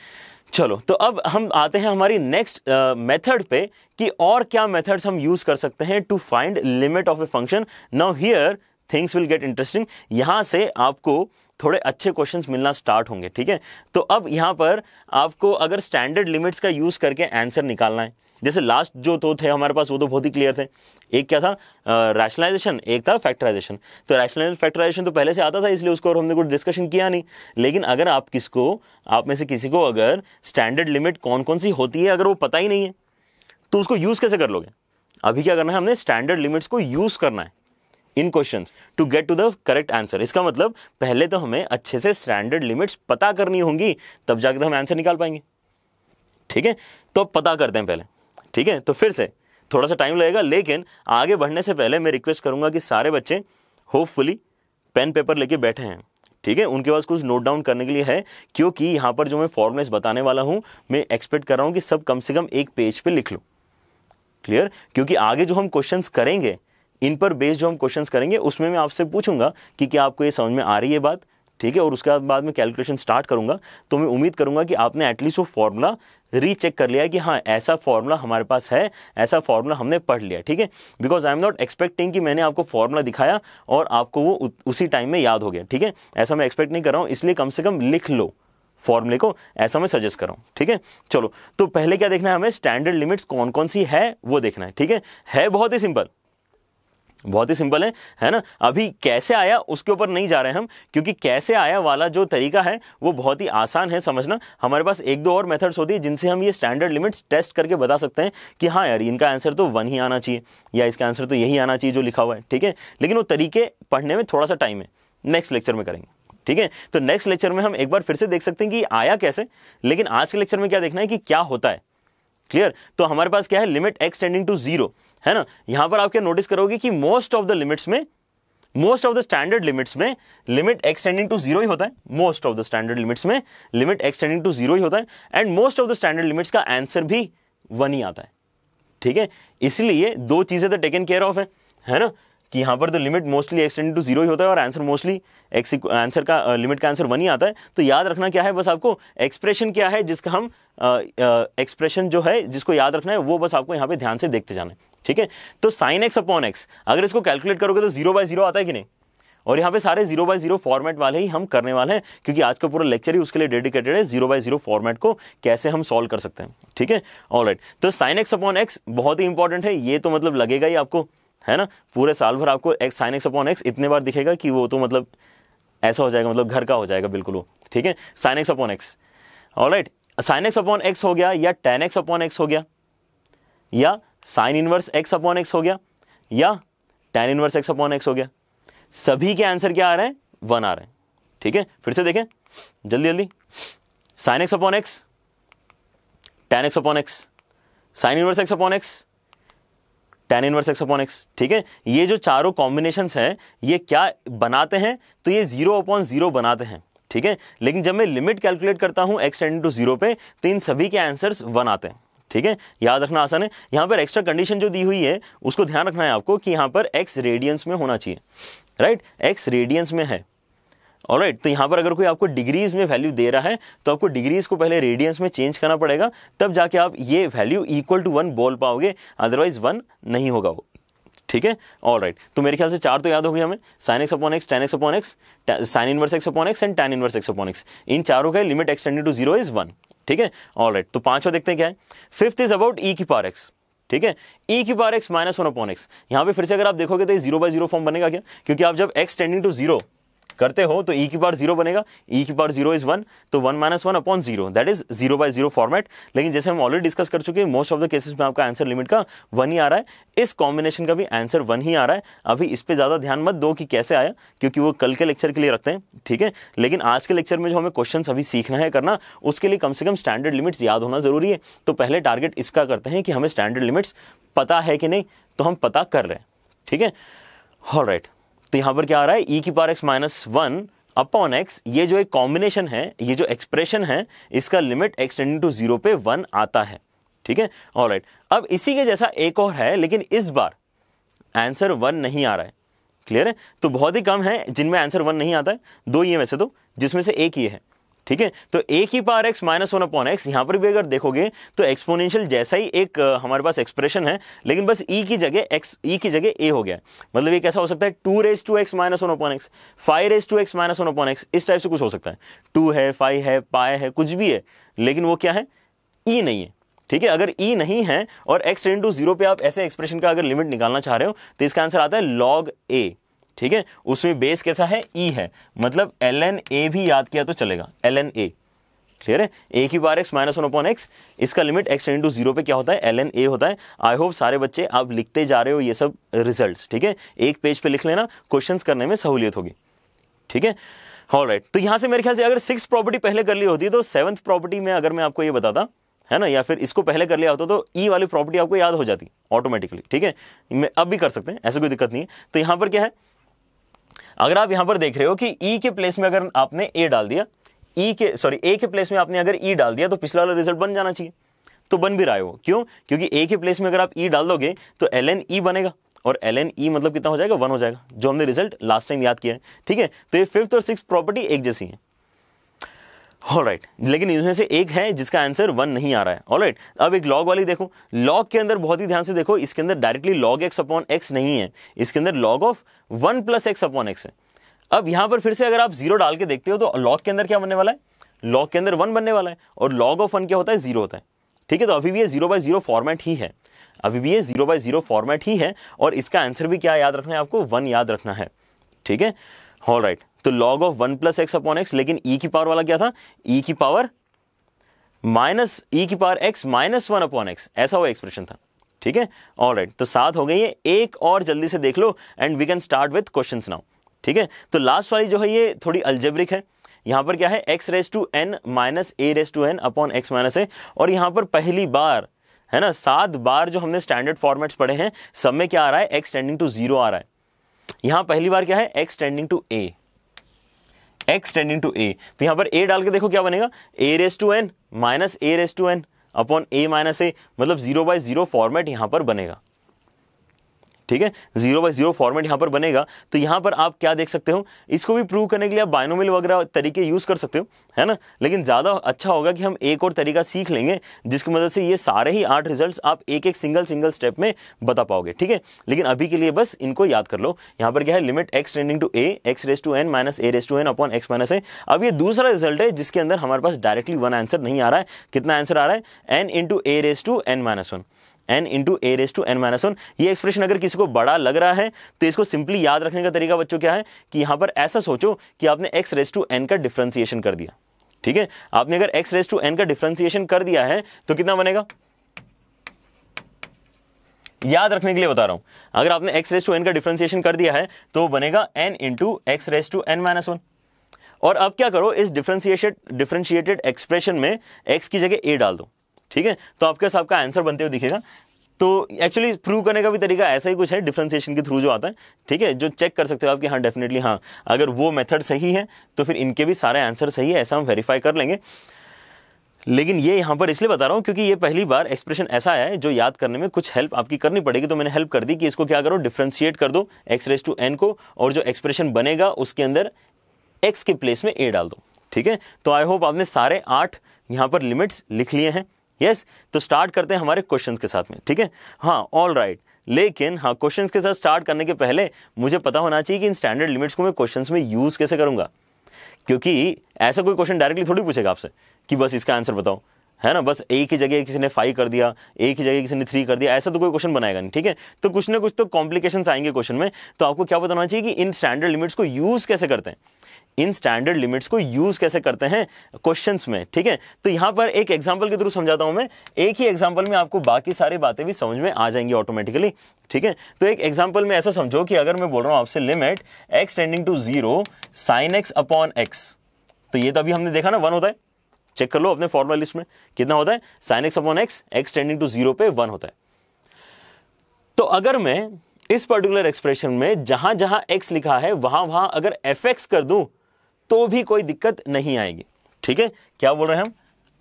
[SPEAKER 1] चलो तो अब हम आते हैं हमारी नेक्स्ट मेथड पे कि और क्या मेथड्स हम यूज़ कर सकते हैं to find limit of a function now here things will get interesting यहाँ से आपको थोड़े अच्छे क्वेश्चंस मिलना स्टार्ट होंगे ठीक है? तो अब यहाँ पर आपको अगर स्टैंडर्ड लिमिट्स का यूज़ करके आंसर निकालना है। जैसे लास्ट जो तो थे हमारे पास वो तो बहुत ही क्लियर थे। एक क्या था? रैशनलाइजेशन uh, एक था फैक्टराइजेशन तो रैशनलाइज फैक्टराइजेशन तो पहले से आता था इसलिए उसको और हमने कुछ डिस्कशन किया नहीं। लेकिन अगर आप किसको आप में से किसी को अगर स्टैंडर्ड लिमिट कौन कौन सी होती है अगर वो पता ही नहीं है तो उसको यूज़ कैसे कर लोगे? अभी क्या करना है हमने स्टैंडर्ड लिमिट्स को यूज़ करना है। In question to get to the correct answer इसका मतलब पहले तो हमें अच्छे से स्टैंडर्ड लिमिट्स पता करनी होंगी, तब जाके तो हम आंसर निकाल पाएँगे। ठीक है? तो पता करते हैं पहले। ठीक है? तो फिर से, थोड़ा सा टाइम लगेगा, लेकिन आगे बढ़ने से पहले मैं रिक्वेस्ट करूँगा कि सारे बच्चे होपफुली पेन पेपर लेके बैठे हैं। ठीक है? उनके पास कुछ नोट डाउन करने के लिए है, क्योंकि यहाँ पर जो मैं फॉर्मुलेस बताने वाला हूँ, मैं एक्सपेक्ट कर रहा हूँ कि सब कम से कम एक पेज पे लिख लो। क्लियर क्योंकि आगे जो हम क्वेश्चंस करेंगे इन पर बेस्ड जो हम क्वेश्चंस करेंगे, उसमें मैं आपसे पूछूँगा कि क्या आपको ये समझ में आ रही है बात, ठीक है? और उसके बाद में कैलकुलेशन स्टार्ट करूँगा तो मैं उम्मीद करूँगा कि आपने एटलीस्ट वो फॉर्मूला रीचेक कर लिया है कि हाँ ऐसा फॉर्मूला हमारे पास है, ऐसा फॉर्मूला हमने पढ़ लिया ठीक है? Because I am not expecting कि मैंने आपको फॉर्मूला दिखाया और आपको वो उसी टाइम में याद हो गया, ठीक है? ऐसा मैं एक्सपेक्ट नहीं कर रहा हूँ, इसलिए कम से कम लिख लो फॉर्मूले को, ऐसा मैं सजेस्ट कर रहा हूँ, ठीक है? चलो तो पहले क्या देखना है हमें? स्टैंडर्ड लिमिट्स कौन कौन सी है, वो देखना है, ठीक है? है बहुत ही सिंपल बहुत ही सिंपल है है ना? अभी कैसे आया उसके ऊपर नहीं जा रहे हम, क्योंकि कैसे आया वाला जो तरीका है, वो बहुत ही आसान है समझना। हमारे पास एक दो और मेथड्स होती है जिनसे हम ये स्टैंडर्ड लिमिट्स टेस्ट करके बता सकते हैं कि हाँ यार, इनका आंसर तो वन ही आना चाहिए, या इसका आंसर तो यही आना चाहिए जो लिखा हुआ है, ठीक है? लेकिन वो तरीके पढ़ने में थोड़ा सा टाइम है। नेक्स्ट लेक्चर में करेंगे, ठीक है? तो नेक्स्ट लेक्चर में हम एक बार फिर से देख सकते हैं कि आया कैसे, लेकिन आज के लेक्चर में क्या देखना है कि क्या होता है क्लियर तो हमारे पास क्या है limit x tending to zero है ना? यहाँ पर आप क्या नोटिस करोगे कि मोस्ट ऑफ़ द लिमिट्स में most of the standard limits में limit x tending to zero ही होता है। Most of the standard limits में limit x tending to zero ही होता है। And most of the standard limits का आंसर भी one ही आता है। ठीक है? इसलिए दो चीज़ें तो टेकन केयर ऑफ़ है। है ना? कि यहाँ पर तो limit mostly x tend to zero ही होता है और आंसर मोस्टली एक्स आंसर का लिमिट का आंसर वन ही आता है। तो याद रखना क्या है? बस आपको एक्सप्रेशन क्या है जिसका हम एक्सप्रेशन जो है, जिसको याद रखना है, वो बस आपको यहाँ पे ध्यान से देखते जाना है। ठीक है? तो साइन एक्स अपॉन एक्स अगर इसको कैलकुलेट करोगे तो ज़ीरो बाय ज़ीरो आता है कि नहीं? और यहाँ पे सारे ज़ीरो बाय ज़ीरो फॉर्मेट वाले ही हम करने वाले हैं, क्योंकि आज का पूरा लेक्चर ही उसके लिए डेडिकेटेड है ज़ीरो बाय ज़ीरो फॉर्मेट को कैसे हम सॉल्व कर सकते हैं? ठीक है? ऑल राइट तो साइन एक्स अपॉन एक्स बहुत ही इंपॉर्टेंट है, ये तो मतलब लगेगा ही आपको, है ना? पूरे साल भर आपको x sine x upon x इतने बार दिखेगा कि वो तो मतलब ऐसा हो जाएगा मतलब घर का हो जाएगा बिल्कुल वो। ठीक है? Sine x upon x all right sine x upon x हो गया या टेन एक्स अपॉन एक्स हो गया? या sine inverse x upon x हो गया, या tan inverse x upon x हो गया। सभी के आंसर क्या आ रहे हैं? वन आ रहे हैं। ठीक है? फिर से देखें। जल्दी जल्दी। Sine x upon x tan x upon x sine inverse x upon x tan inverse x upon x ठीक है? ये जो चारों कॉम्बिनेशन हैं, ये क्या बनाते हैं? तो ये ज़ीरो अपॉन ज़ीरो बनाते हैं। ठीक है? लेकिन जब मैं लिमिट कैलकुलेट करता हूँ एक्स टेन टू ज़ीरो पे तो इन सभी के आंसर्स वन आते हैं। ठीक है? याद रखना आसान है। यहाँ पर एक्स्ट्रा कंडीशन जो दी हुई है, उसको ध्यान रखना है आपको कि यहाँ पर एक्स रेडियंस में होना चाहिए। राइट एक्स रेडियंस में है। और राइट तो यहाँ पर अगर कोई आपको डिग्रीज में वैल्यू दे रहा है तो आपको डिग्रीज को पहले रेडियंस में चेंज करना पड़ेगा, तब जाके आप ये वैल्यू इक्वल टू वन बोल पाओगे अदरवाइज़ वन नहीं होगा वो। ठीक है? ऑल राइट तो मेरे ख्याल से चार तो याद हो गया हमें। Sine x upon x tan x upon x sine inverse x upon x and tan inverse x upon x इन चारों का limit x tended to zero is one ठीक है? ऑल राइट तो पांचवा देखते हैं क्या है? फिफ्थ इज़ अबाउट ई की पार एक्स ठीक है? ई की power x minus one upon x यहाँ पर फिर से अगर आप देखोगे तो ज़ीरो बाय ज़ीरो फॉर्म बनेगा क्या? क्योंकि आप जब एक्स टेंडिंग टू ज़ीरो करते हो तो ई की पावर ज़ीरो बनेगा। ई की पावर ज़ीरो इज़ वन तो one minus one upon zero that is zero by zero format लेकिन जैसे हम ऑलरेडी डिस्कस कर चुके हैं मोस्ट ऑफ़ द केसेस में आपका आंसर लिमिट का वन ही आ रहा है। इस कॉम्बिनेशन का भी आंसर वन ही आ रहा है। अभी इस पर ज़्यादा ध्यान मत दो कि कैसे आया, क्योंकि वो कल के लेक्चर के लिए रखते हैं, ठीक है? लेकिन आज के लेक्चर में जो हमें क्वेश्चन अभी सीखना है, करना, उसके लिए कम से कम स्टैंडर्ड लिमिट्स याद होना ज़रूरी है। तो पहले टारगेट इसका करते हैं कि हमें स्टैंडर्ड लिमिट्स पता है कि नहीं तो हम पता कर रहे हैं, ठीक है? ऑल राइट तो यहाँ पर क्या आ रहा है? ई की power x minus one upon x ये जो एक कॉम्बिनेशन है, ये जो एक्सप्रेशन है, इसका limit x tending to zero पे वन आता है। ठीक है? ऑल राइट अब इसी के जैसा एक और है, लेकिन इस बार आंसर वन नहीं आ रहा है। क्लियर है? तो बहुत ही कम है जिनमें आंसर वन नहीं आता है। दो ये वैसे तो जिसमें से एक ये है। ठीक है? तो ए की power x minus one upon x यहाँ पर भी अगर देखोगे तो एक्सपोनेंशियल जैसा ही एक हमारे पास एक्सप्रेशन है, लेकिन बस ई e की जगह एक्स ई e की जगह ए हो गया। मतलब ये कैसा हो सकता है? Two raise to x minus one upon x five raise to x minus one upon x इस टाइप से कुछ हो सकता है। टू है फाइव है पाए है, कुछ भी है, लेकिन वो क्या है? ई e नहीं है। ठीक है? अगर ई e नहीं है, और एक्स टेन टू ज़ीरो पे आप ऐसे एक्सप्रेशन का अगर लिमिट निकालना चाह रहे हो तो इसका आंसर आता है लॉग ए ठीक है? उसमें बेस कैसा है? ई e है। मतलब एल एन ए भी याद किया तो चलेगा। एल एन ए क्लियर है? ए की बार x minus one upon x इसका लिमिट एक्स इंटू ज़ीरो पे क्या होता है? एल एन ए होता है। आई होप सारे बच्चे आप लिखते जा रहे हो ये सब रिज़ल्ट ठीक है? एक पेज पे लिख लेना क्वेश्चन करने में सहूलियत होगी। ठीक है? ऑल राइट तो यहाँ से मेरे ख्याल से अगर सिक्स प्रॉपर्टी पहले कर ली होती तो सेवंथ प्रॉपर्टी में अगर मैं आपको ये बताता, है ना? या फिर इसको पहले कर लिया होता तो ई वाली प्रॉपर्टी आपको याद हो जाती ऑटोमेटिकली ठीक है? अब भी कर सकते हैं, ऐसा कोई दिक्कत नहीं है। तो यहाँ पर क्या है? अगर आप यहाँ पर देख रहे हो कि ई e के प्लेस में अगर आपने ए डाल दिया ई e के सॉरी ए के प्लेस में आपने अगर ई e डाल दिया तो पिछला वाला रिज़ल्ट बन जाना चाहिए। तो बन भी रहा है वो। क्यों? क्योंकि ए के प्लेस में अगर आप ई डाल दोगे तो एल एन ई बनेगा। और एल एन ई मतलब कितना हो जाएगा? वन हो जाएगा, जो हमने रिज़ल्ट लास्ट टाइम याद किया है। ठीक है? तो ये फिफ्थ और सिक्स प्रॉपर्टी एक जैसी है। ऑल राइट लेकिन इनमें से एक है जिसका आंसर वन नहीं आ रहा है। ऑल राइट अब एक लॉग वाली देखो। लॉग के अंदर बहुत ही ध्यान से देखो, इसके अंदर directly log x upon x नहीं है। इसके अंदर log of one plus x upon x है। अब यहाँ पर फिर से अगर आप ज़ीरो डाल के देखते हो तो लॉग के अंदर क्या बनने वाला है? लॉग के अंदर वन बनने वाला है। और लॉग ऑफ़ वन क्या होता है? ज़ीरो होता है। ठीक है तो अभी भी ये ज़ीरो बाय ज़ीरो फॉर्मेट ही है। अभी भी ये ज़ीरो बाय ज़ीरो फॉर्मेट ही है। और इसका आंसर भी क्या याद रखना है आपको? वन याद रखना है। ठीक है? ऑल राइट तो log of one plus x upon x लेकिन ई e की पावर वाला क्या था? ई e की पावर माइनस ई की power x minus one upon x ऐसा वो एक्सप्रेशन था। ठीक है? ऑल राइट तो सात हो गई है। एक और जल्दी से देख लो and we can start with question now ठीक है? तो लास्ट वाली जो है, ये थोड़ी अल्जेब्रिक है। यहाँ पर क्या है? X raise to n minus a raise to n upon x minus a और यहाँ पर पहली बार, है ना? सात बार जो हमने स्टैंडर्ड फॉर्मेट्स पढ़े हैं, सब में क्या आ रहा है? एक्स टेंडिंग टू ज़ीरो आ रहा है। यहाँ पहली बार क्या है? X tending to a x tending to a तो यहाँ पर ए डाल के देखो क्या बनेगा? A raise to n minus a raise to n upon a minus a मतलब ज़ीरो बाय ज़ीरो फॉर्मेट यहाँ पर बनेगा। ठीक है? ज़ीरो बाई ज़ीरो फॉर्मेट यहाँ पर बनेगा। तो यहाँ पर आप क्या देख सकते हो? इसको भी प्रूव करने के लिए आप बायनोमिल वगैरह तरीके यूज़ कर सकते हो, है ना? लेकिन ज़्यादा अच्छा होगा कि हम एक और तरीका सीख लेंगे, जिसकी मदद से ये सारे ही आठ रिज़ल्ट आप एक एक सिंगल सिंगल स्टेप में बता पाओगे, ठीक है? लेकिन अभी के लिए बस इनको याद कर लो। यहाँ पर क्या है? Limit x tending to a x raise to n minus a raise to n upon x minus a अब ये दूसरा रिज़ल्ट है, जिसके अंदर हमारे पास डायरेक्टली वन आंसर नहीं आ रहा है। कितना आंसर आ रहा है? N into a raise to n minus one n into a raise to n minus one ये एक्सप्रेशन अगर किसी को बड़ा लग रहा है तो इसको सिंपली याद रखने का तरीका बच्चों क्या है? कि यहाँ पर ऐसा सोचो कि आपने एक्स रेस टू एन का डिफ्रेंसिएशन कर दिया। ठीक है? आपने अगर एक्स रेस टू एन का डिफ्रेंसिएशन कर दिया है तो कितना बनेगा? याद रखने के लिए बता रहा हूँ। अगर आपने एक्स रेस टू एन का डिफ्रेंसिएशन कर दिया है तो बनेगा n into x raise to n minus one और अब क्या करो, इस डिफ्रेंसिएटेड डिफ्रेंशिएटेड एक्सप्रेशन में एक्स की जगह ए डाल दो। ठीक है? तो आपके पास आपका आंसर बनते हुए दिखेगा। तो एक्चुअली प्रूव करने का भी तरीका ऐसा ही कुछ है डिफ्रेंसिएशन के थ्रू जो आता है, ठीक है? जो चेक कर सकते हो आप कि हाँ डेफिनेटली हाँ। अगर वो मेथड सही है तो फिर इनके भी सारे आंसर सही है, ऐसा हम वेरीफाई कर लेंगे। लेकिन ये यहाँ पर इसलिए बता रहा हूँ क्योंकि ये पहली बार एक्सप्रेशन ऐसा है जो याद करने में कुछ हेल्प आपकी करनी पड़ेगी तो मैंने हेल्प कर दी कि इसको क्या करो डिफ्रेंशिएट कर दो एक्स रेस टू एन को, और जो एक्सप्रेशन बनेगा, उसके अंदर एक्स के प्लेस में ए डाल दो। ठीक है? तो आई होप आपने सारे आठ यहाँ पर लिमिट्स लिख लिए हैं। यस तो स्टार्ट करते हैं हमारे क्वेश्चंस के साथ में, ठीक है? हाँ ऑल राइट लेकिन हाँ क्वेश्चंस के साथ स्टार्ट करने के पहले मुझे पता होना चाहिए कि इन स्टैंडर्ड लिमिट्स को मैं क्वेश्चंस में यूज़ कैसे करूँगा। क्योंकि ऐसा कोई क्वेश्चन डायरेक्टली थोड़ी पूछेगा आपसे कि बस इसका आंसर बताओ, है ना? बस एक ही जगह किसी ने फाइव कर दिया, एक ही जगह किसी ने थ्री कर दिया, ऐसा तो कोई क्वेश्चन बनाएगा नहीं, ठीक है? तो कुछ ना कुछ तो कॉम्प्लिकेशन आएँगे क्वेश्चन में तो आपको क्या बताना चाहिए कि इन स्टैंडर्ड लिमिट्स को यूज़ कैसे करते हैं? इन स्टैंडर्ड लिमिट्स को यूज़ कैसे करते हैं? क्वेश्चन में, ठीक है? तो यहाँ पर एक एग्ज़ाम्पल के थ्रू समझाता हूँ मैं। एक ही एग्ज़ाम्पल में आपको बाकी सारी बातें भी समझ में आ जाएँगी ऑटोमेटिकली ठीक है? तो एक एग्जांपल में ऐसा समझो कि अगर मैं बोल रहा हूँ आपसे limit x tending to zero sine x upon x तो ये तो अभी हमने देखा ना वन होता है। चेक कर लो अपने फॉर्मुला लिस्ट में, कितना होता है? Sine x upon x x tending to zero पे वन होता है। तो अगर मैं इस पर्टिकुलर एक्सप्रेशन में जहाँ जहाँ एक्स लिखा है वहाँ वहाँ अगर एफ़ एक्स कर दूँ तो भी कोई दिक्कत नहीं आएगी। ठीक है? क्या बोल रहे हैं हम?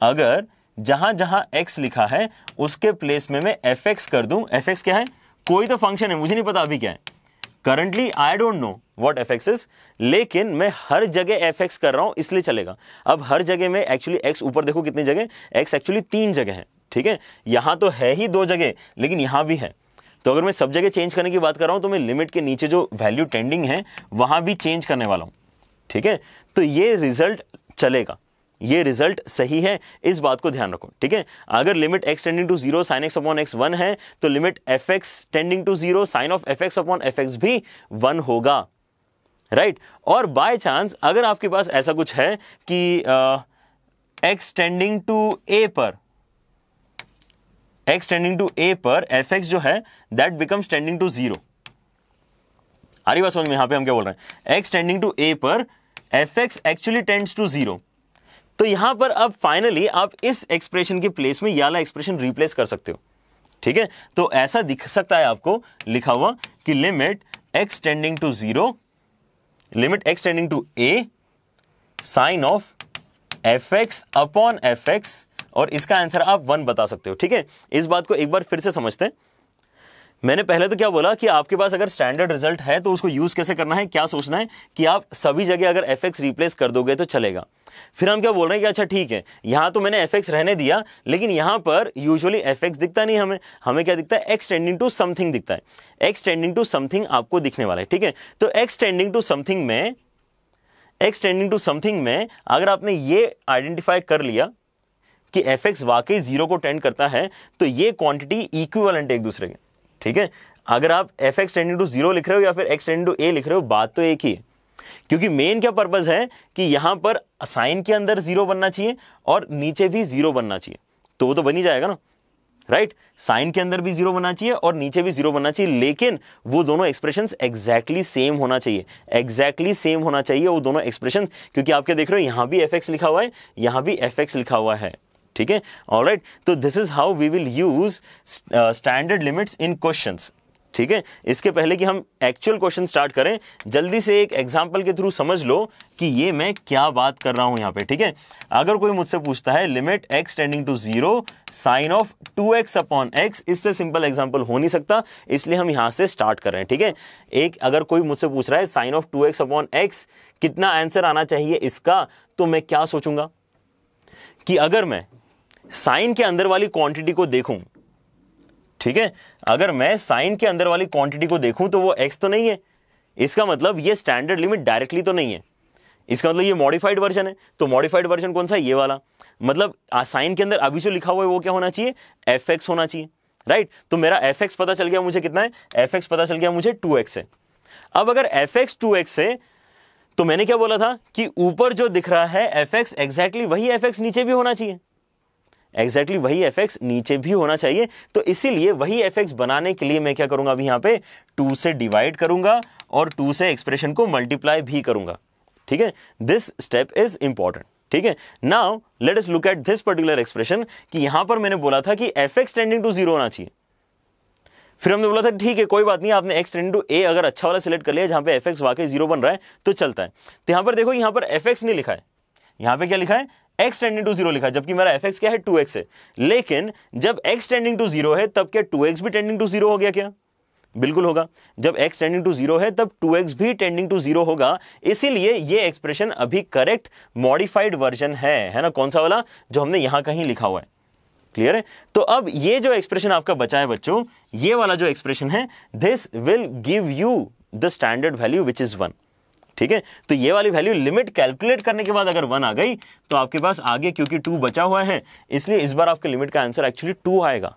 [SPEAKER 1] अगर जहाँ जहाँ एक्स लिखा है, उसके प्लेस में मैं एफ़ एक्स कर दूँ। एफ़ एक्स क्या है? कोई तो फ़ंक्शन है, मुझे नहीं पता अभी क्या है। Currently I don't know what f x is लेकिन मैं हर जगह एफ़ एक्स कर रहा हूँ, इसलिए चलेगा। अब हर जगह में एक्चुअली एक्स ऊपर देखो कितनी जगह एक्स एक्चुअली तीन जगह है। ठीक है? यहाँ तो है ही दो जगह, लेकिन यहाँ भी है। तो अगर मैं सब जगह चेंज करने की बात कर रहा हूँ तो मैं लिमिट के नीचे जो वैल्यू टेंडिंग है, वहाँ भी चेंज करने वाला हूँ। ठीक है? तो ये रिज़ल्ट चलेगा। ये रिज़ल्ट सही है, इस बात को ध्यान रखो, ठीक है? अगर limit x tending to zero sine x upon x one है तो limit f x tending to zero sine of f x upon f x भी वन होगा। Right right? और बाय चांस अगर आपके पास ऐसा कुछ है कि एक्स टेंडिंग टू ए पर एक्स टेंडिंग टू ए पर एफ़ एक्स जो है that becomes tending to zero आ रही बात समझ में, यहाँ पे हम क्या बोल रहे हैं? एक्स टेंडिंग टू ए पर f x actually tends to zero तो यहाँ पर अब फाइनली आप इस एक्सप्रेशन के प्लेस में याला एक्सप्रेशन रिप्लेस कर सकते हो। ठीक है? तो ऐसा दिख सकता है आपको, लिखा हुआ, कि limit x tending to zero limit x tending to a sine of f x upon f x और इसका आंसर आप वन बता सकते हो। ठीक है? इस बात को एक बार फिर से समझते हैं। मैंने पहले तो क्या बोला कि आपके पास अगर स्टैंडर्ड रिज़ल्ट है तो उसको यूज़ कैसे करना है, क्या सोचना है, कि आप सभी जगह अगर एफ़ एक्स रिप्लेस कर दोगे तो चलेगा। फिर हम क्या बोल रहे हैं कि अच्छा ठीक है, यहाँ तो मैंने एफ़ एक्स रहने दिया, लेकिन यहाँ पर यूजुअली एफ़ एक्स दिखता नहीं हमें। हमें क्या दिखता है? एक्स टेंडिंग टू समथिंग दिखता है। एक्स टेंडिंग टू समथिंग आपको दिखने वाला है, ठीक है? तो एक्स टेंडिंग टू समथिंग में एक्स टेंडिंग टू समथिंग में अगर आपने ये आइडेंटिफाई कर लिया कि एफ़ वाकई ज़ीरो को टेंड करता है तो ये क्वांटिटी इक्विवेलेंट एक दूसरे के। ठीक है? अगर आप f x tending to zero लिख रहे हो या फिर एक्स टेंडिंग टू ए लिख रहे हो, बात तो एक ही है। क्योंकि मेन क्या पर्पज है? कि यहाँ पर साइन के अंदर ज़ीरो बनना चाहिए और नीचे भी ज़ीरो बनना चाहिए। तो वो तो बन जाएगा ना। Right right? साइन के अंदर भी ज़ीरो बनना चाहिए और नीचे भी ज़ीरो बनना चाहिए। लेकिन वो दोनों एक्सप्रेशन एग्जैक्टली सेम होना चाहिए। एग्जैक्टली सेम होना चाहिए वो दोनों एक्सप्रेशन क्योंकि आप क्या देख रहे हो? यहाँ भी एफ़ लिखा हुआ है, यहाँ भी एफ़ लिखा हुआ है। ठीक है? ऑल राइट तो this is how we will use standard limits in questions ठीक है? इसके पहले कि हम एक्चुअल क्वेश्चन स्टार्ट करें, जल्दी से एक एग्जांपल के थ्रू समझ लो कि ये मैं क्या बात कर रहा हूँ यहाँ पे, ठीक है? अगर कोई मुझसे पूछता है limit x tending to zero sine of two x upon x इससे सिंपल एग्ज़ाम्पल हो नहीं सकता, इसलिए हम यहाँ से स्टार्ट कर रहे हैं ठीक है? एक, अगर कोई मुझसे पूछ रहा है sine of two x upon x कितना आंसर आना चाहिए इसका तो मैं क्या सोचूँगा? कि अगर मैं साइन के अंदर वाली क्वांटिटी को देखूँ, ठीक है? अगर मैं साइन के अंदर वाली क्वांटिटी को देखूँ तो वो एक्स तो नहीं है। इसका मतलब ये स्टैंडर्ड लिमिट डायरेक्टली तो नहीं है। इसका मतलब ये मॉडिफाइड वर्जन है। तो मॉडिफाइड वर्जन कौन सा ये वाला। मतलब साइन के अंदर अभी जो लिखा हुआ है, वो क्या होना चाहिए? एफ़ एक्स होना चाहिए राइट तो मेरा एफ़ एक्स पता चल गया मुझे कितना है? एफ़ एक्स पता चल गया मुझे टू एक्स है। अब अगर एफ़ एक्स टू एक्स है तो मैंने क्या बोला था? कि ऊपर जो दिख रहा है एफ़ एक्स एग्जैक्टली वही एफ़ एक्स नीचे भी होना चाहिए। एग्जैक्टली exactly वही एफएक्स नीचे भी होना चाहिए। तो इसीलिए वही एफएक्स बनाने के लिए मैं क्या करूँगा, अभी यहाँ पे टू से डिवाइड करूँगा और टू से एक्सप्रेशन को मल्टीप्लाई भी करूँगा। ठीक है? दिस स्टेप इज़ इंपॉर्टेंट ठीक है? Now let us look at this particular expression कि यहाँ पर मैंने बोला था कि f x tending to zero होना चाहिए। फिर हमने बोला था, ठीक है, कोई बात नहीं, आपने एक्स टेंडिंग टू ए अगर अच्छा वाला सिलेक्ट कर लिया जहाँ पे एफ़ एक्स वाकई ज़ीरो बन रहा है तो चलता है। तो यहाँ पर देखो, यहाँ पर एफ़ एक्स नहीं लिखा है। यहाँ पे क्या लिखा है? एक्स टेंडिंग टू ज़ीरो लिखा, जबकि मेरा एफ़ एक्स क्या है? टू एक्स है। लेकिन जब एक्स टेंडिंग टू ज़ीरो है, तब क्या टू एक्स भी टेंडिंग टू ज़ीरो हो गया क्या? बिल्कुल होगा। जब x टेंडिंग टू ज़ीरो है, तब 2x भी टेंडिंग टू ज़ीरो होगा। इसीलिए ये एक्सप्रेशन अभी करेक्ट मॉडिफाइड वर्जन है। है ना? कौन सा वाला? जो हमने यहाँ कहीं लिखा हुआ है। क्लियर है? तो अब ये जो एक्सप्रेशन आपका बचा है बच्चों, ये वाला जो एक्सप्रेशन है this will give you the standard value which is one ठीक है? तो ये वाली वैल्यू लिमिट कैलकुलेट करने के बाद अगर वन आ गई तो आपके पास आगे क्योंकि टू बचा हुआ है, इसलिए इस बार आपके लिमिट का आंसर एक्चुअली टू आएगा।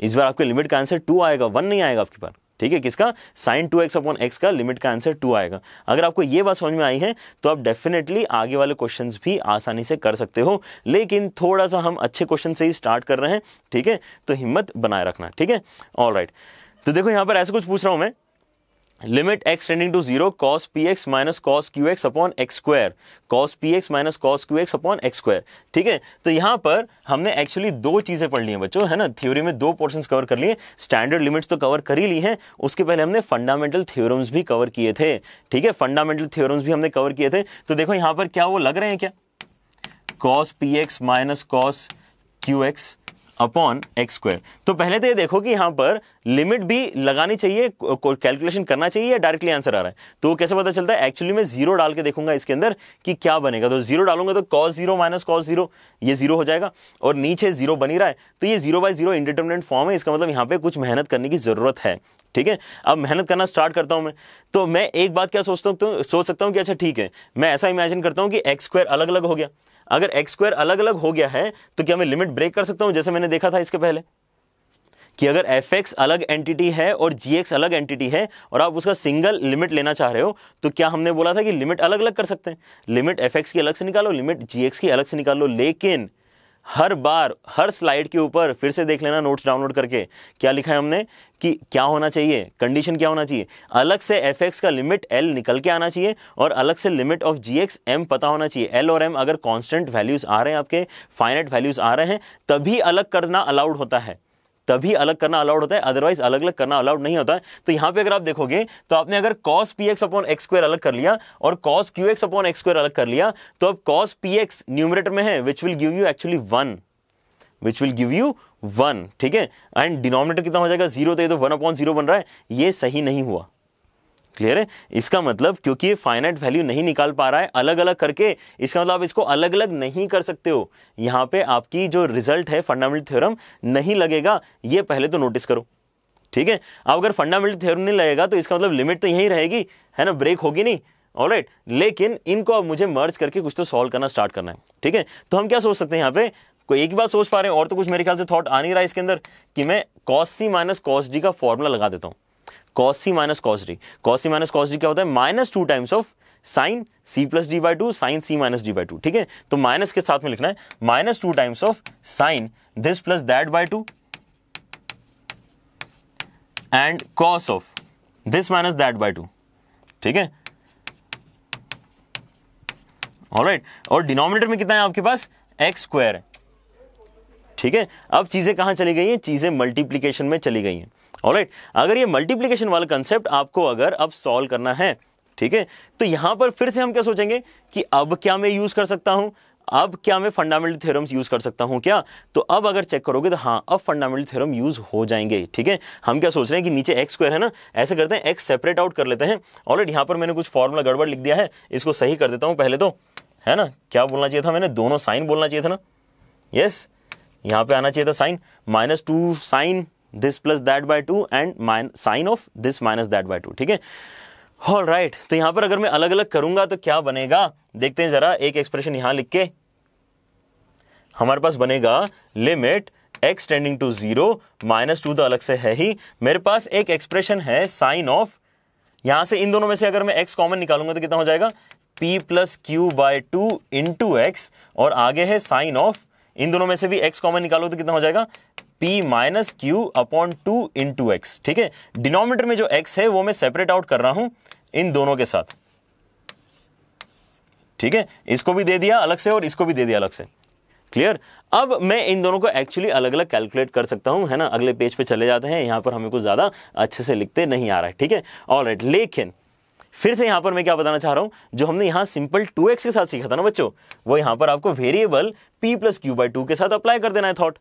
[SPEAKER 1] इस बार आपके लिमिट का आंसर टू आएगा वन नहीं आएगा आपके पास। ठीक है? किसका? Sine two x upon x का लिमिट का आंसर टू आएगा। अगर आपको ये बात समझ में आई है तो आप डेफिनेटली आगे वाले क्वेश्चंस भी आसानी से कर सकते हो। लेकिन थोड़ा सा हम अच्छे क्वेश्चन से ही स्टार्ट कर रहे हैं, ठीक है? तो हिम्मत बनाए रखना, ठीक है? ऑल तो देखो, यहाँ पर ऐसे कुछ पूछ रहा हूँ मैं। Limit x tending to zero cos p x minus cos q x upon x square cos p x minus cos q x upon x square ठीक है? तो यहाँ पर हमने एक्चुअली दो चीज़ें पढ़ ली हैं बच्चों, है ना? थ्योरी में दो पोर्शंस कवर कर लिए स्टैंडर्ड लिमिट्स तो कवर कर ही ली हैं, उसके पहले हमने फंडामेंटल थ्योरम्स भी कवर किए थे। ठीक है? फंडामेंटल थ्योरम्स भी हमने कवर किए थे। तो देखो यहाँ पर क्या वो लग रहे हैं क्या? Cos p x minus cos q x upon x square. तो पहले तो ये देखो कि यहाँ पर लिमिट भी लगानी चाहिए कैलकुलेशन करना चाहिए या डायरेक्टली आंसर आ रहा है। तो कैसे पता चलता है? एक्चुअली मैं ज़ीरो डाल के देखूँगा इसके अंदर कि क्या बनेगा। तो ज़ीरो डालूँगा तो cos zero minus cos zero, ये ज़ीरो हो जाएगा और नीचे ज़ीरो बनी रहा है। तो ये zero by zero indeterminate form है, इसका मतलब यहाँ पर कुछ मेहनत करने की ज़रूरत है। ठीक है? अब मेहनत करना स्टार्ट करता हूँ मैं। तो मैं एक बात क्या सोचता हूँ तो सोच सकता हूँ कि अच्छा ठीक है, मैं ऐसा इमेजिन करता हूँ कि एक्स स्क्वायर अलग अलग हो गया। अगर एक्स स्क्वायर अलग अलग हो गया है तो क्या मैं लिमिट ब्रेक कर सकता हूँ, जैसे मैंने देखा था इसके पहले? कि अगर एफ़ एक्स अलग एंटिटी है और जी एक्स अलग एंटिटी है, और आप उसका सिंगल लिमिट लेना चाह रहे हो तो क्या हमने बोला था कि लिमिट अलग अलग कर सकते हैं? लिमिट एफ़ एक्स की अलग से निकालो लिमिट जी एक्स की अलग से निकालो लेकिन हर बार, हर स्लाइड के ऊपर फिर से देख लेना नोट्स डाउनलोड करके। क्या लिखा है हमने? कि क्या होना चाहिए? कंडीशन क्या होना चाहिए? अलग से एफ़ एक्स का लिमिट एल निकल के आना चाहिए और अलग से limit of g x m पता होना चाहिए। एल और एम अगर कांस्टेंट वैल्यूज़ आ रहे हैं आपके फाइनेट वैल्यूज़ आ रहे हैं, तभी अलग करना अलाउड होता है। तभी अलग करना अलाउड होता है अदरवाइज़ अलग अलग करना अलाउड नहीं होता है। तो यहाँ पे अगर आप देखोगे तो आपने अगर cos p x upon x square अलग कर लिया और cos q x upon x square अलग कर लिया तो अब कॉस पी एक्स न्यूमरेटर में है which will give you actually one which will give you one ठीक है? एंड डिनोमिनेटर कितना हो जाएगा? ज़ीरो तो ये तो वन अपॉन ज़ीरो बन रहा है। ये सही नहीं हुआ। क्लियर है। इसका मतलब क्योंकि ये फाइनाइट वैल्यू नहीं निकाल पा रहा है अलग अलग करके, इसका मतलब आप इसको अलग अलग नहीं कर सकते हो। यहाँ पे आपकी जो रिज़ल्ट है फंडामेंटल थ्योरम नहीं लगेगा, ये पहले तो नोटिस करो। ठीक है? अब अगर फंडामेंटल थ्योरम नहीं लगेगा तो इसका मतलब लिमिट तो यही रहेगी, है ना? ब्रेक होगी नहीं। ऑल राइट लेकिन इनको अब मुझे मर्ज करके कुछ तो सॉल्व करना स्टार्ट करना है। ठीक है? तो हम क्या सोच सकते हैं यहाँ पे? कोई एक बात सोच पा रहे हैं, और तो कुछ मेरे ख्याल से थॉट आ नहीं रहा है इसके अंदर, कि मैं cos c minus cos d का फॉर्मूला लगा देता हूँ। Cos minus cos d cos minus cos d क्या होता है? Minus two times of sine c plus d by two sine c minus d by two ठीक है? तो माइनस के साथ में लिखना है minus two times of sine this plus that by two and cos of this minus that by two ठीक है? ऑलराइट और डिनोमिनेटर में कितना है आपके पास? एक्स स्क्वायर है, ठीक है? अब चीज़ें कहाँ चली गई हैं? चीज़ें मल्टीप्लीकेशन में चली गई हैं। ऑलराइट अगर ये मल्टीप्लीकेशन वाला कंसेप्ट आपको अगर अब सॉल्व करना है, ठीक है? तो यहाँ पर फिर से हम क्या सोचेंगे कि अब क्या मैं यूज़ कर सकता हूँ? अब क्या मैं फंडामेंटल थ्योरम्स यूज़ कर सकता हूँ क्या? तो अब अगर चेक करोगे तो हाँ अब फंडामेंटल थ्योरम यूज़ हो जाएँगे, ठीक है? हम क्या सोच रहे हैं कि नीचे एक्स स्क्वायर है ना? ऐसे करते हैं एक्स सेपरेट आउट कर लेते हैं। ऑलरेडी यहाँ पर मैंने कुछ फॉर्मूला गड़बड़ लिख दिया है। इसको सही कर देता हूँ पहले तो। है ना? क्या बोलना चाहिए था मैंने? दोनों साइन बोलना चाहिए था ना? यस यहाँ पे आना चाहिए था sine. Minus two sine. This plus that by two and sine of this minus that by two ठीक है? ऑल राइट तो यहाँ पर अगर मैं अलग अलग करूँगा तो क्या बनेगा? देखते हैं जरा एक एक्सप्रेशन यहाँ लिख के। हमारे पास बनेगा limit x tending to zero minus two तो अलग से है ही। मेरे पास एक एक्सप्रेशन है साइन ऑफ़ यहाँ से इन दोनों में से अगर मैं एक्स कॉमन निकालूँगा तो कितना हो जाएगा? P plus q by two into x और आगे है साइन ऑफ़ इन दोनों में से भी x कॉमन निकालो तो कितना हो जाएगा? P minus q upon two into x ठीक है? डिनोमीटर में जो x है, वो मैं सेपरेट आउट कर रहा हूँ इन दोनों के साथ। ठीक है? इसको भी दे दिया अलग से और इसको भी दे दिया अलग से। क्लियर अब मैं इन दोनों को एक्चुअली अलग अलग कैलकुलेट कर सकता हूँ, है ना? अगले पेज पे चले जाते हैं, यहाँ पर हमें कुछ ज़्यादा अच्छे से लिखते नहीं आ रहा है, ठीक है? ऑल राइट लेकिन फिर से यहाँ पर मैं क्या बताना चाह रहा हूँ? जो हमने यहाँ सिंपल टू एक्स के साथ सीखा था ना बच्चों, वो यहाँ पर आपको variable p plus q by two के साथ अप्लाई कर देना है थॉट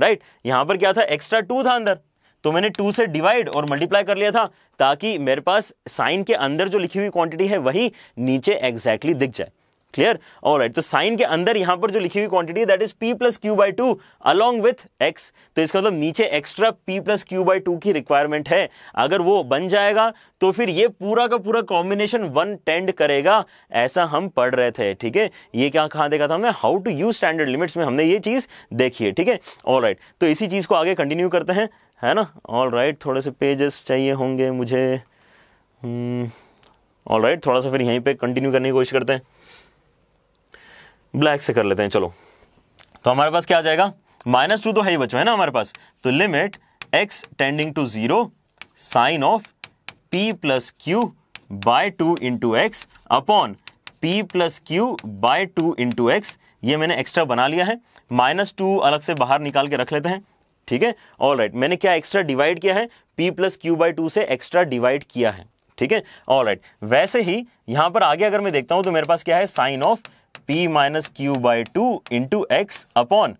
[SPEAKER 1] राइट? यहाँ पर क्या था? एक्स्ट्रा टू था अंदर। तो मैंने टू से डिवाइड और मल्टीप्लाई कर लिया था ताकि मेरे पास साइन के अंदर जो लिखी हुई क्वांटिटी है, वही नीचे एग्जैक्टली exactly दिख जाए। क्लियर और राइट तो साइन के अंदर यहाँ पर जो लिखी हुई quantity that is p plus q by two along with x तो इसका मतलब नीचे extra p plus q by two की रिक्वायरमेंट है। अगर वो बन जाएगा तो फिर ये पूरा का पूरा कॉम्बिनेशन वन टेंड करेगा। ऐसा हम पढ़ रहे थे ठीक है? ये क्या कहा देखा था हमने? How to use standard limits में हमने ये चीज़ देखी है ठीक है? ऑल राइट तो इसी चीज़ को आगे कंटिन्यू करते हैं है ना? ऑल राइट थोड़े से पेजेस चाहिए होंगे मुझे। ऑल hmm, राइट थोड़ा सा फिर यहीं पे कंटिन्यू करने की कोशिश करते हैं। ब्लैक से कर लेते हैं, चलो। तो हमारे पास क्या आ जाएगा? माइनस टू तो है ही बच्चों, है ना हमारे पास? तो limit x tending to zero sine of p plus q by two into x upon p plus q by two into x ये मैंने एक्स्ट्रा बना लिया है। माइनस टू अलग से बाहर निकाल के रख लेते हैं, ठीक है? ऑल राइट मैंने क्या एक्स्ट्रा डिवाइड किया है? P plus q by two से एक्स्ट्रा डिवाइड किया है, ठीक है? ऑल राइट वैसे ही यहाँ पर आगे अगर मैं देखता हूँ तो मेरे पास क्या है? Sine of p minus q by two into x upon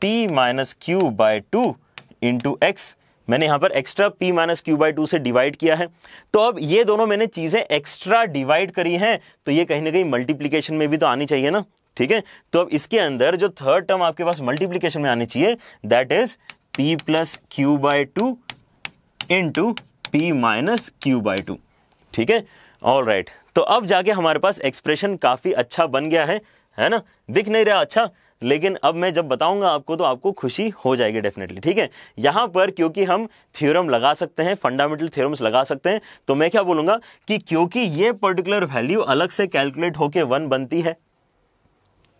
[SPEAKER 1] p minus q by two into x मैंने यहाँ पर extra p minus q by two से डिवाइड किया है। तो अब ये दोनों मैंने चीज़ें एक्स्ट्रा डिवाइड करी हैं तो ये कहीं ना कहीं मल्टीप्लीकेशन में भी तो आनी चाहिए ना, ठीक है? तो अब इसके अंदर जो थर्ड टर्म आपके पास मल्टीप्लीकेशन में आनी चाहिए that is p plus q by two into p minus q by two ठीक है? All right. तो अब जाके हमारे पास एक्सप्रेशन काफ़ी अच्छा बन गया है है ना? दिख नहीं रहा अच्छा लेकिन अब मैं जब बताऊँगा आपको तो आपको खुशी हो जाएगी डेफिनेटली ठीक है? यहाँ पर क्योंकि हम थ्योरम लगा सकते हैं फंडामेंटल थ्योरम्स लगा सकते हैं तो मैं क्या बोलूँगा कि क्योंकि ये पर्टिकुलर वैल्यू अलग से कैलकुलेट होके वन बनती है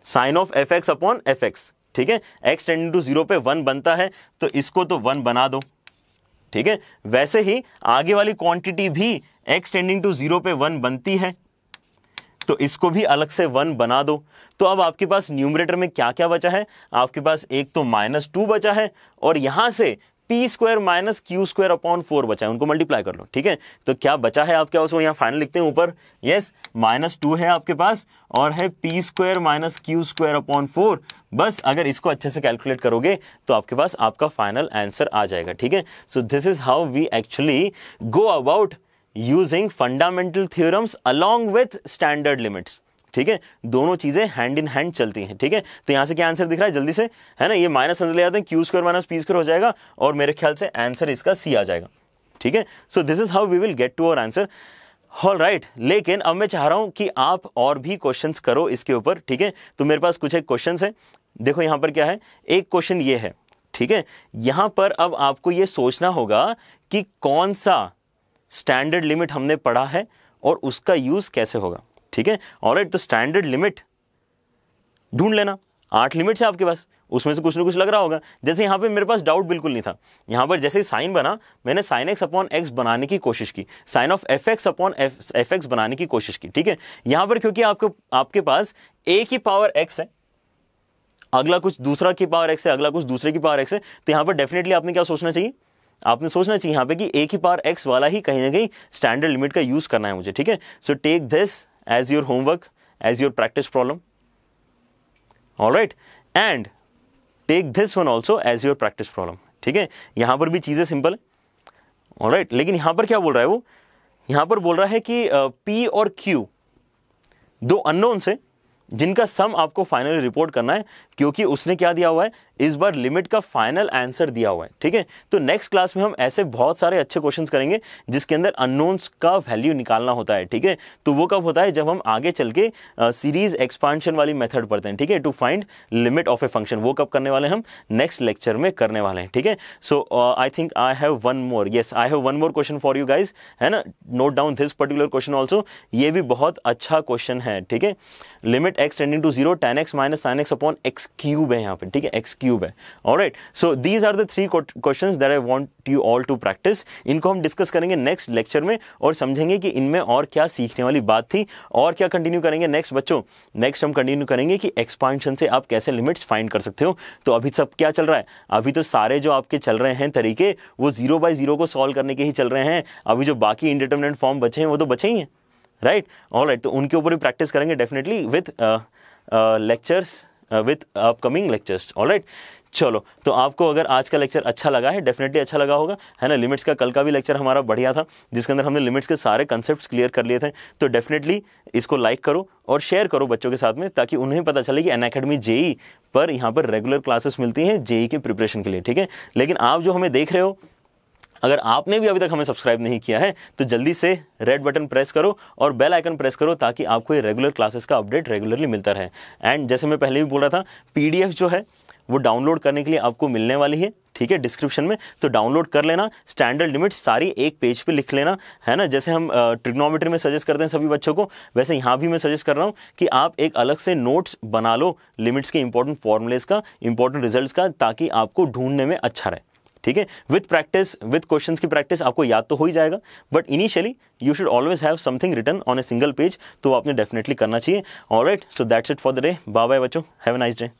[SPEAKER 1] sine of f x upon f x ठीक है? एक्स टेंडिंग टू ज़ीरो पे वन बनता है तो इसको तो वन बना दो। ठीक है? वैसे ही आगे वाली क्वांटिटी भी एक्स टेंडिंग टू ज़ीरो पे वन बनती है। तो इसको भी अलग से वन बना दो। तो अब आपके पास न्यूमरेटर में क्या क्या बचा है? आपके पास एक तो माइनस टू बचा है और यहाँ से p square minus q square upon four बचा है, उनको मल्टीप्लाई कर लो, ठीक है? तो क्या बचा है आपके पास? वो यहाँ फाइनल लिखते हैं ऊपर। यस माइनस टू है आपके पास और है p square minus q square upon four बस अगर इसको अच्छे से कैलकुलेट करोगे तो आपके पास आपका फाइनल आंसर आ जाएगा, ठीक है? So this is how we actually go about using fundamental theorems along with standard limits ठीक है? दोनों चीज़ें हैंड इन हैंड चलती हैं, ठीक है? तो यहाँ से क्या आंसर दिख रहा है? जल्दी से, है ना? ये माइनस अंदर ले जाते हैं q square minus p square हो जाएगा और मेरे ख्याल से आंसर इसका सी आ जाएगा, ठीक है? So this is how we will get to our answer all right लेकिन अब मैं चाह रहा हूँ कि आप और भी क्वेश्चंस करो इसके ऊपर, ठीक है? तो मेरे पास कुछ एक क्वेश्चन है। देखो यहाँ पर क्या है? एक क्वेश्चन ये है, ठीक है? यहाँ पर अब आपको ये सोचना होगा कि कौन सा स्टैंडर्ड लिमिट हमने पढ़ा है और उसका यूज़ कैसे होगा। ठीक है? और तो स्टैंडर्ड लिमिट ढूंढ लेना। आठ लिमिट है आपके पास। उसमें से कुछ ना कुछ लग रहा होगा। जैसे यहाँ पे मेरे पास डाउट बिल्कुल नहीं था। यहाँ पर जैसे ही साइन बना, मैंने साइन एक्स अपॉन एक्स बनाने की कोशिश की। Sine of f x upon f x बनाने की कोशिश की, ठीक है? यहाँ पर क्योंकि आपको, आपके पास एक ही पावर एक्स है, अगला कुछ दूसरा की पावर एक्स है, अगला कुछ दूसरे की पावर एक्स है तो यहाँ पर डेफिनेटली आपने क्या सोचना चाहिए? आपने सोचना चाहिए यहाँ पे कि ए की पावर एक्स वाला ही कहीं ना कहीं स्टैंडर्ड लिमिट का यूज़ करना है मुझे, ठीक है? So take this as your homework, as your practice problem. All right, and take this one also as your practice problem. ठीक है यहाँ पर भी चीज़ें सिंपल है ऑल राइट लेकिन यहाँ पर क्या बोल रहा है वो यहाँ पर बोल रहा है कि पी और क्यू दो अननोन से जिनका सम आपको फाइनली रिपोर्ट करना है, क्योंकि उसने क्या दिया हुआ है? इस बार लिमिट का फाइनल आंसर दिया हुआ है, ठीक है? तो नेक्स्ट क्लास में हम ऐसे बहुत सारे अच्छे क्वेश्चंस करेंगे, जिसके अंदर अननोन्स का वैल्यू निकालना होता है, ठीक है? तो वो कब होता है? जब हम आगे चल के सीरीज़ एक्सपांशन वाली मेथड पढ़ते हैं, ठीक है? To find limit of a function वो कब करने वाले हम? नेक्स्ट लेक्चर में करने वाले हैं, ठीक है? So I think I have one more yes I have one more question for you guys है ना? Note down this particular question also ये भी बहुत अच्छा क्वेश्चन है, ठीक है? Limit x tending to zero tan x minus sine x upon x cube है यहाँ पे, ठीक है? एक्स क्यूब है। और right so these are the three question that I want you all to practice इनको हम डिस्कस करेंगे नेक्स्ट लेक्चर में और समझेंगे कि इनमें और क्या सीखने वाली बात थी और क्या कंटिन्यू करेंगे। नेक्स्ट बच्चों नेक्स्ट हम कंटिन्यू करेंगे कि एक्सपांशन से आप कैसे लिमिट्स फाइंड कर सकते हो। तो अभी सब क्या चल रहा है? अभी तो सारे जो आपके चल रहे हैं तरीके, वो ज़ीरो बाय ज़ीरो को सॉल्व करने के ही चल रहे हैं। अभी जो बाकी इंडिटर्मिनेंट फॉर्म बचे हैं, वो तो बचे ही हैं। राइट ऑल राइट तो उनके ऊपर भी प्रैक्टिस करेंगे definitely with lectures with upcoming lectures all right चलो तो आपको अगर आज का लेक्चर अच्छा लगा है डेफिनेटली अच्छा लगा होगा। है ना? लिमिट्स का कल का भी लेक्चर हमारा बढ़िया था, जिसके अंदर हमने लिमिट्स के सारे कंसेप्ट क्लियर कर लिए थे। तो डेफिनेटली इसको लाइक करो और शेयर करो बच्चों के साथ में, ताकि उन्हें पता चले कि एन अकेडमी जेई पर यहाँ पर रेगुलर क्लासेस मिलती हैं जेई के प्रिपरेशन के लिए, ठीक है? लेकिन आप जो हमें देख रहे हो अगर आपने भी अभी तक हमें सब्सक्राइब नहीं किया है तो जल्दी से रेड बटन प्रेस करो और बेल आइकन प्रेस करो ताकि आपको ये रेगुलर क्लासेस का अपडेट रेगुलरली मिलता रहे। एंड जैसे मैं पहले भी बोल रहा था पीडीएफ जो है, वो डाउनलोड करने के लिए आपको मिलने वाली है, ठीक है डिस्क्रिप्शन में। तो डाउनलोड कर लेना स्टैंडर्ड लिमिट सारी एक पेज पे लिख लेना, है ना? जैसे हम ट्रिग्नोमेट्री में सजेस्ट करते हैं सभी बच्चों को, वैसे यहाँ भी मैं सजेस्ट कर रहा हूँ कि आप एक अलग से नोट्स बना लो लिमिट्स के इंपॉर्टेंट फॉर्मुलेस का इंपॉर्टेंट रिज़ल्ट का, ताकि आपको ढूँढने में अच्छा रहे। ठीक है? विथ प्रैक्टिस विथ क्वेश्चन की प्रैक्टिस आपको याद तो हो ही जाएगा but initially you should always have something written on a single page तो आपने डेफिनेटली करना चाहिए। All right so that's it for the day bye bye बच्चों। Have a nice day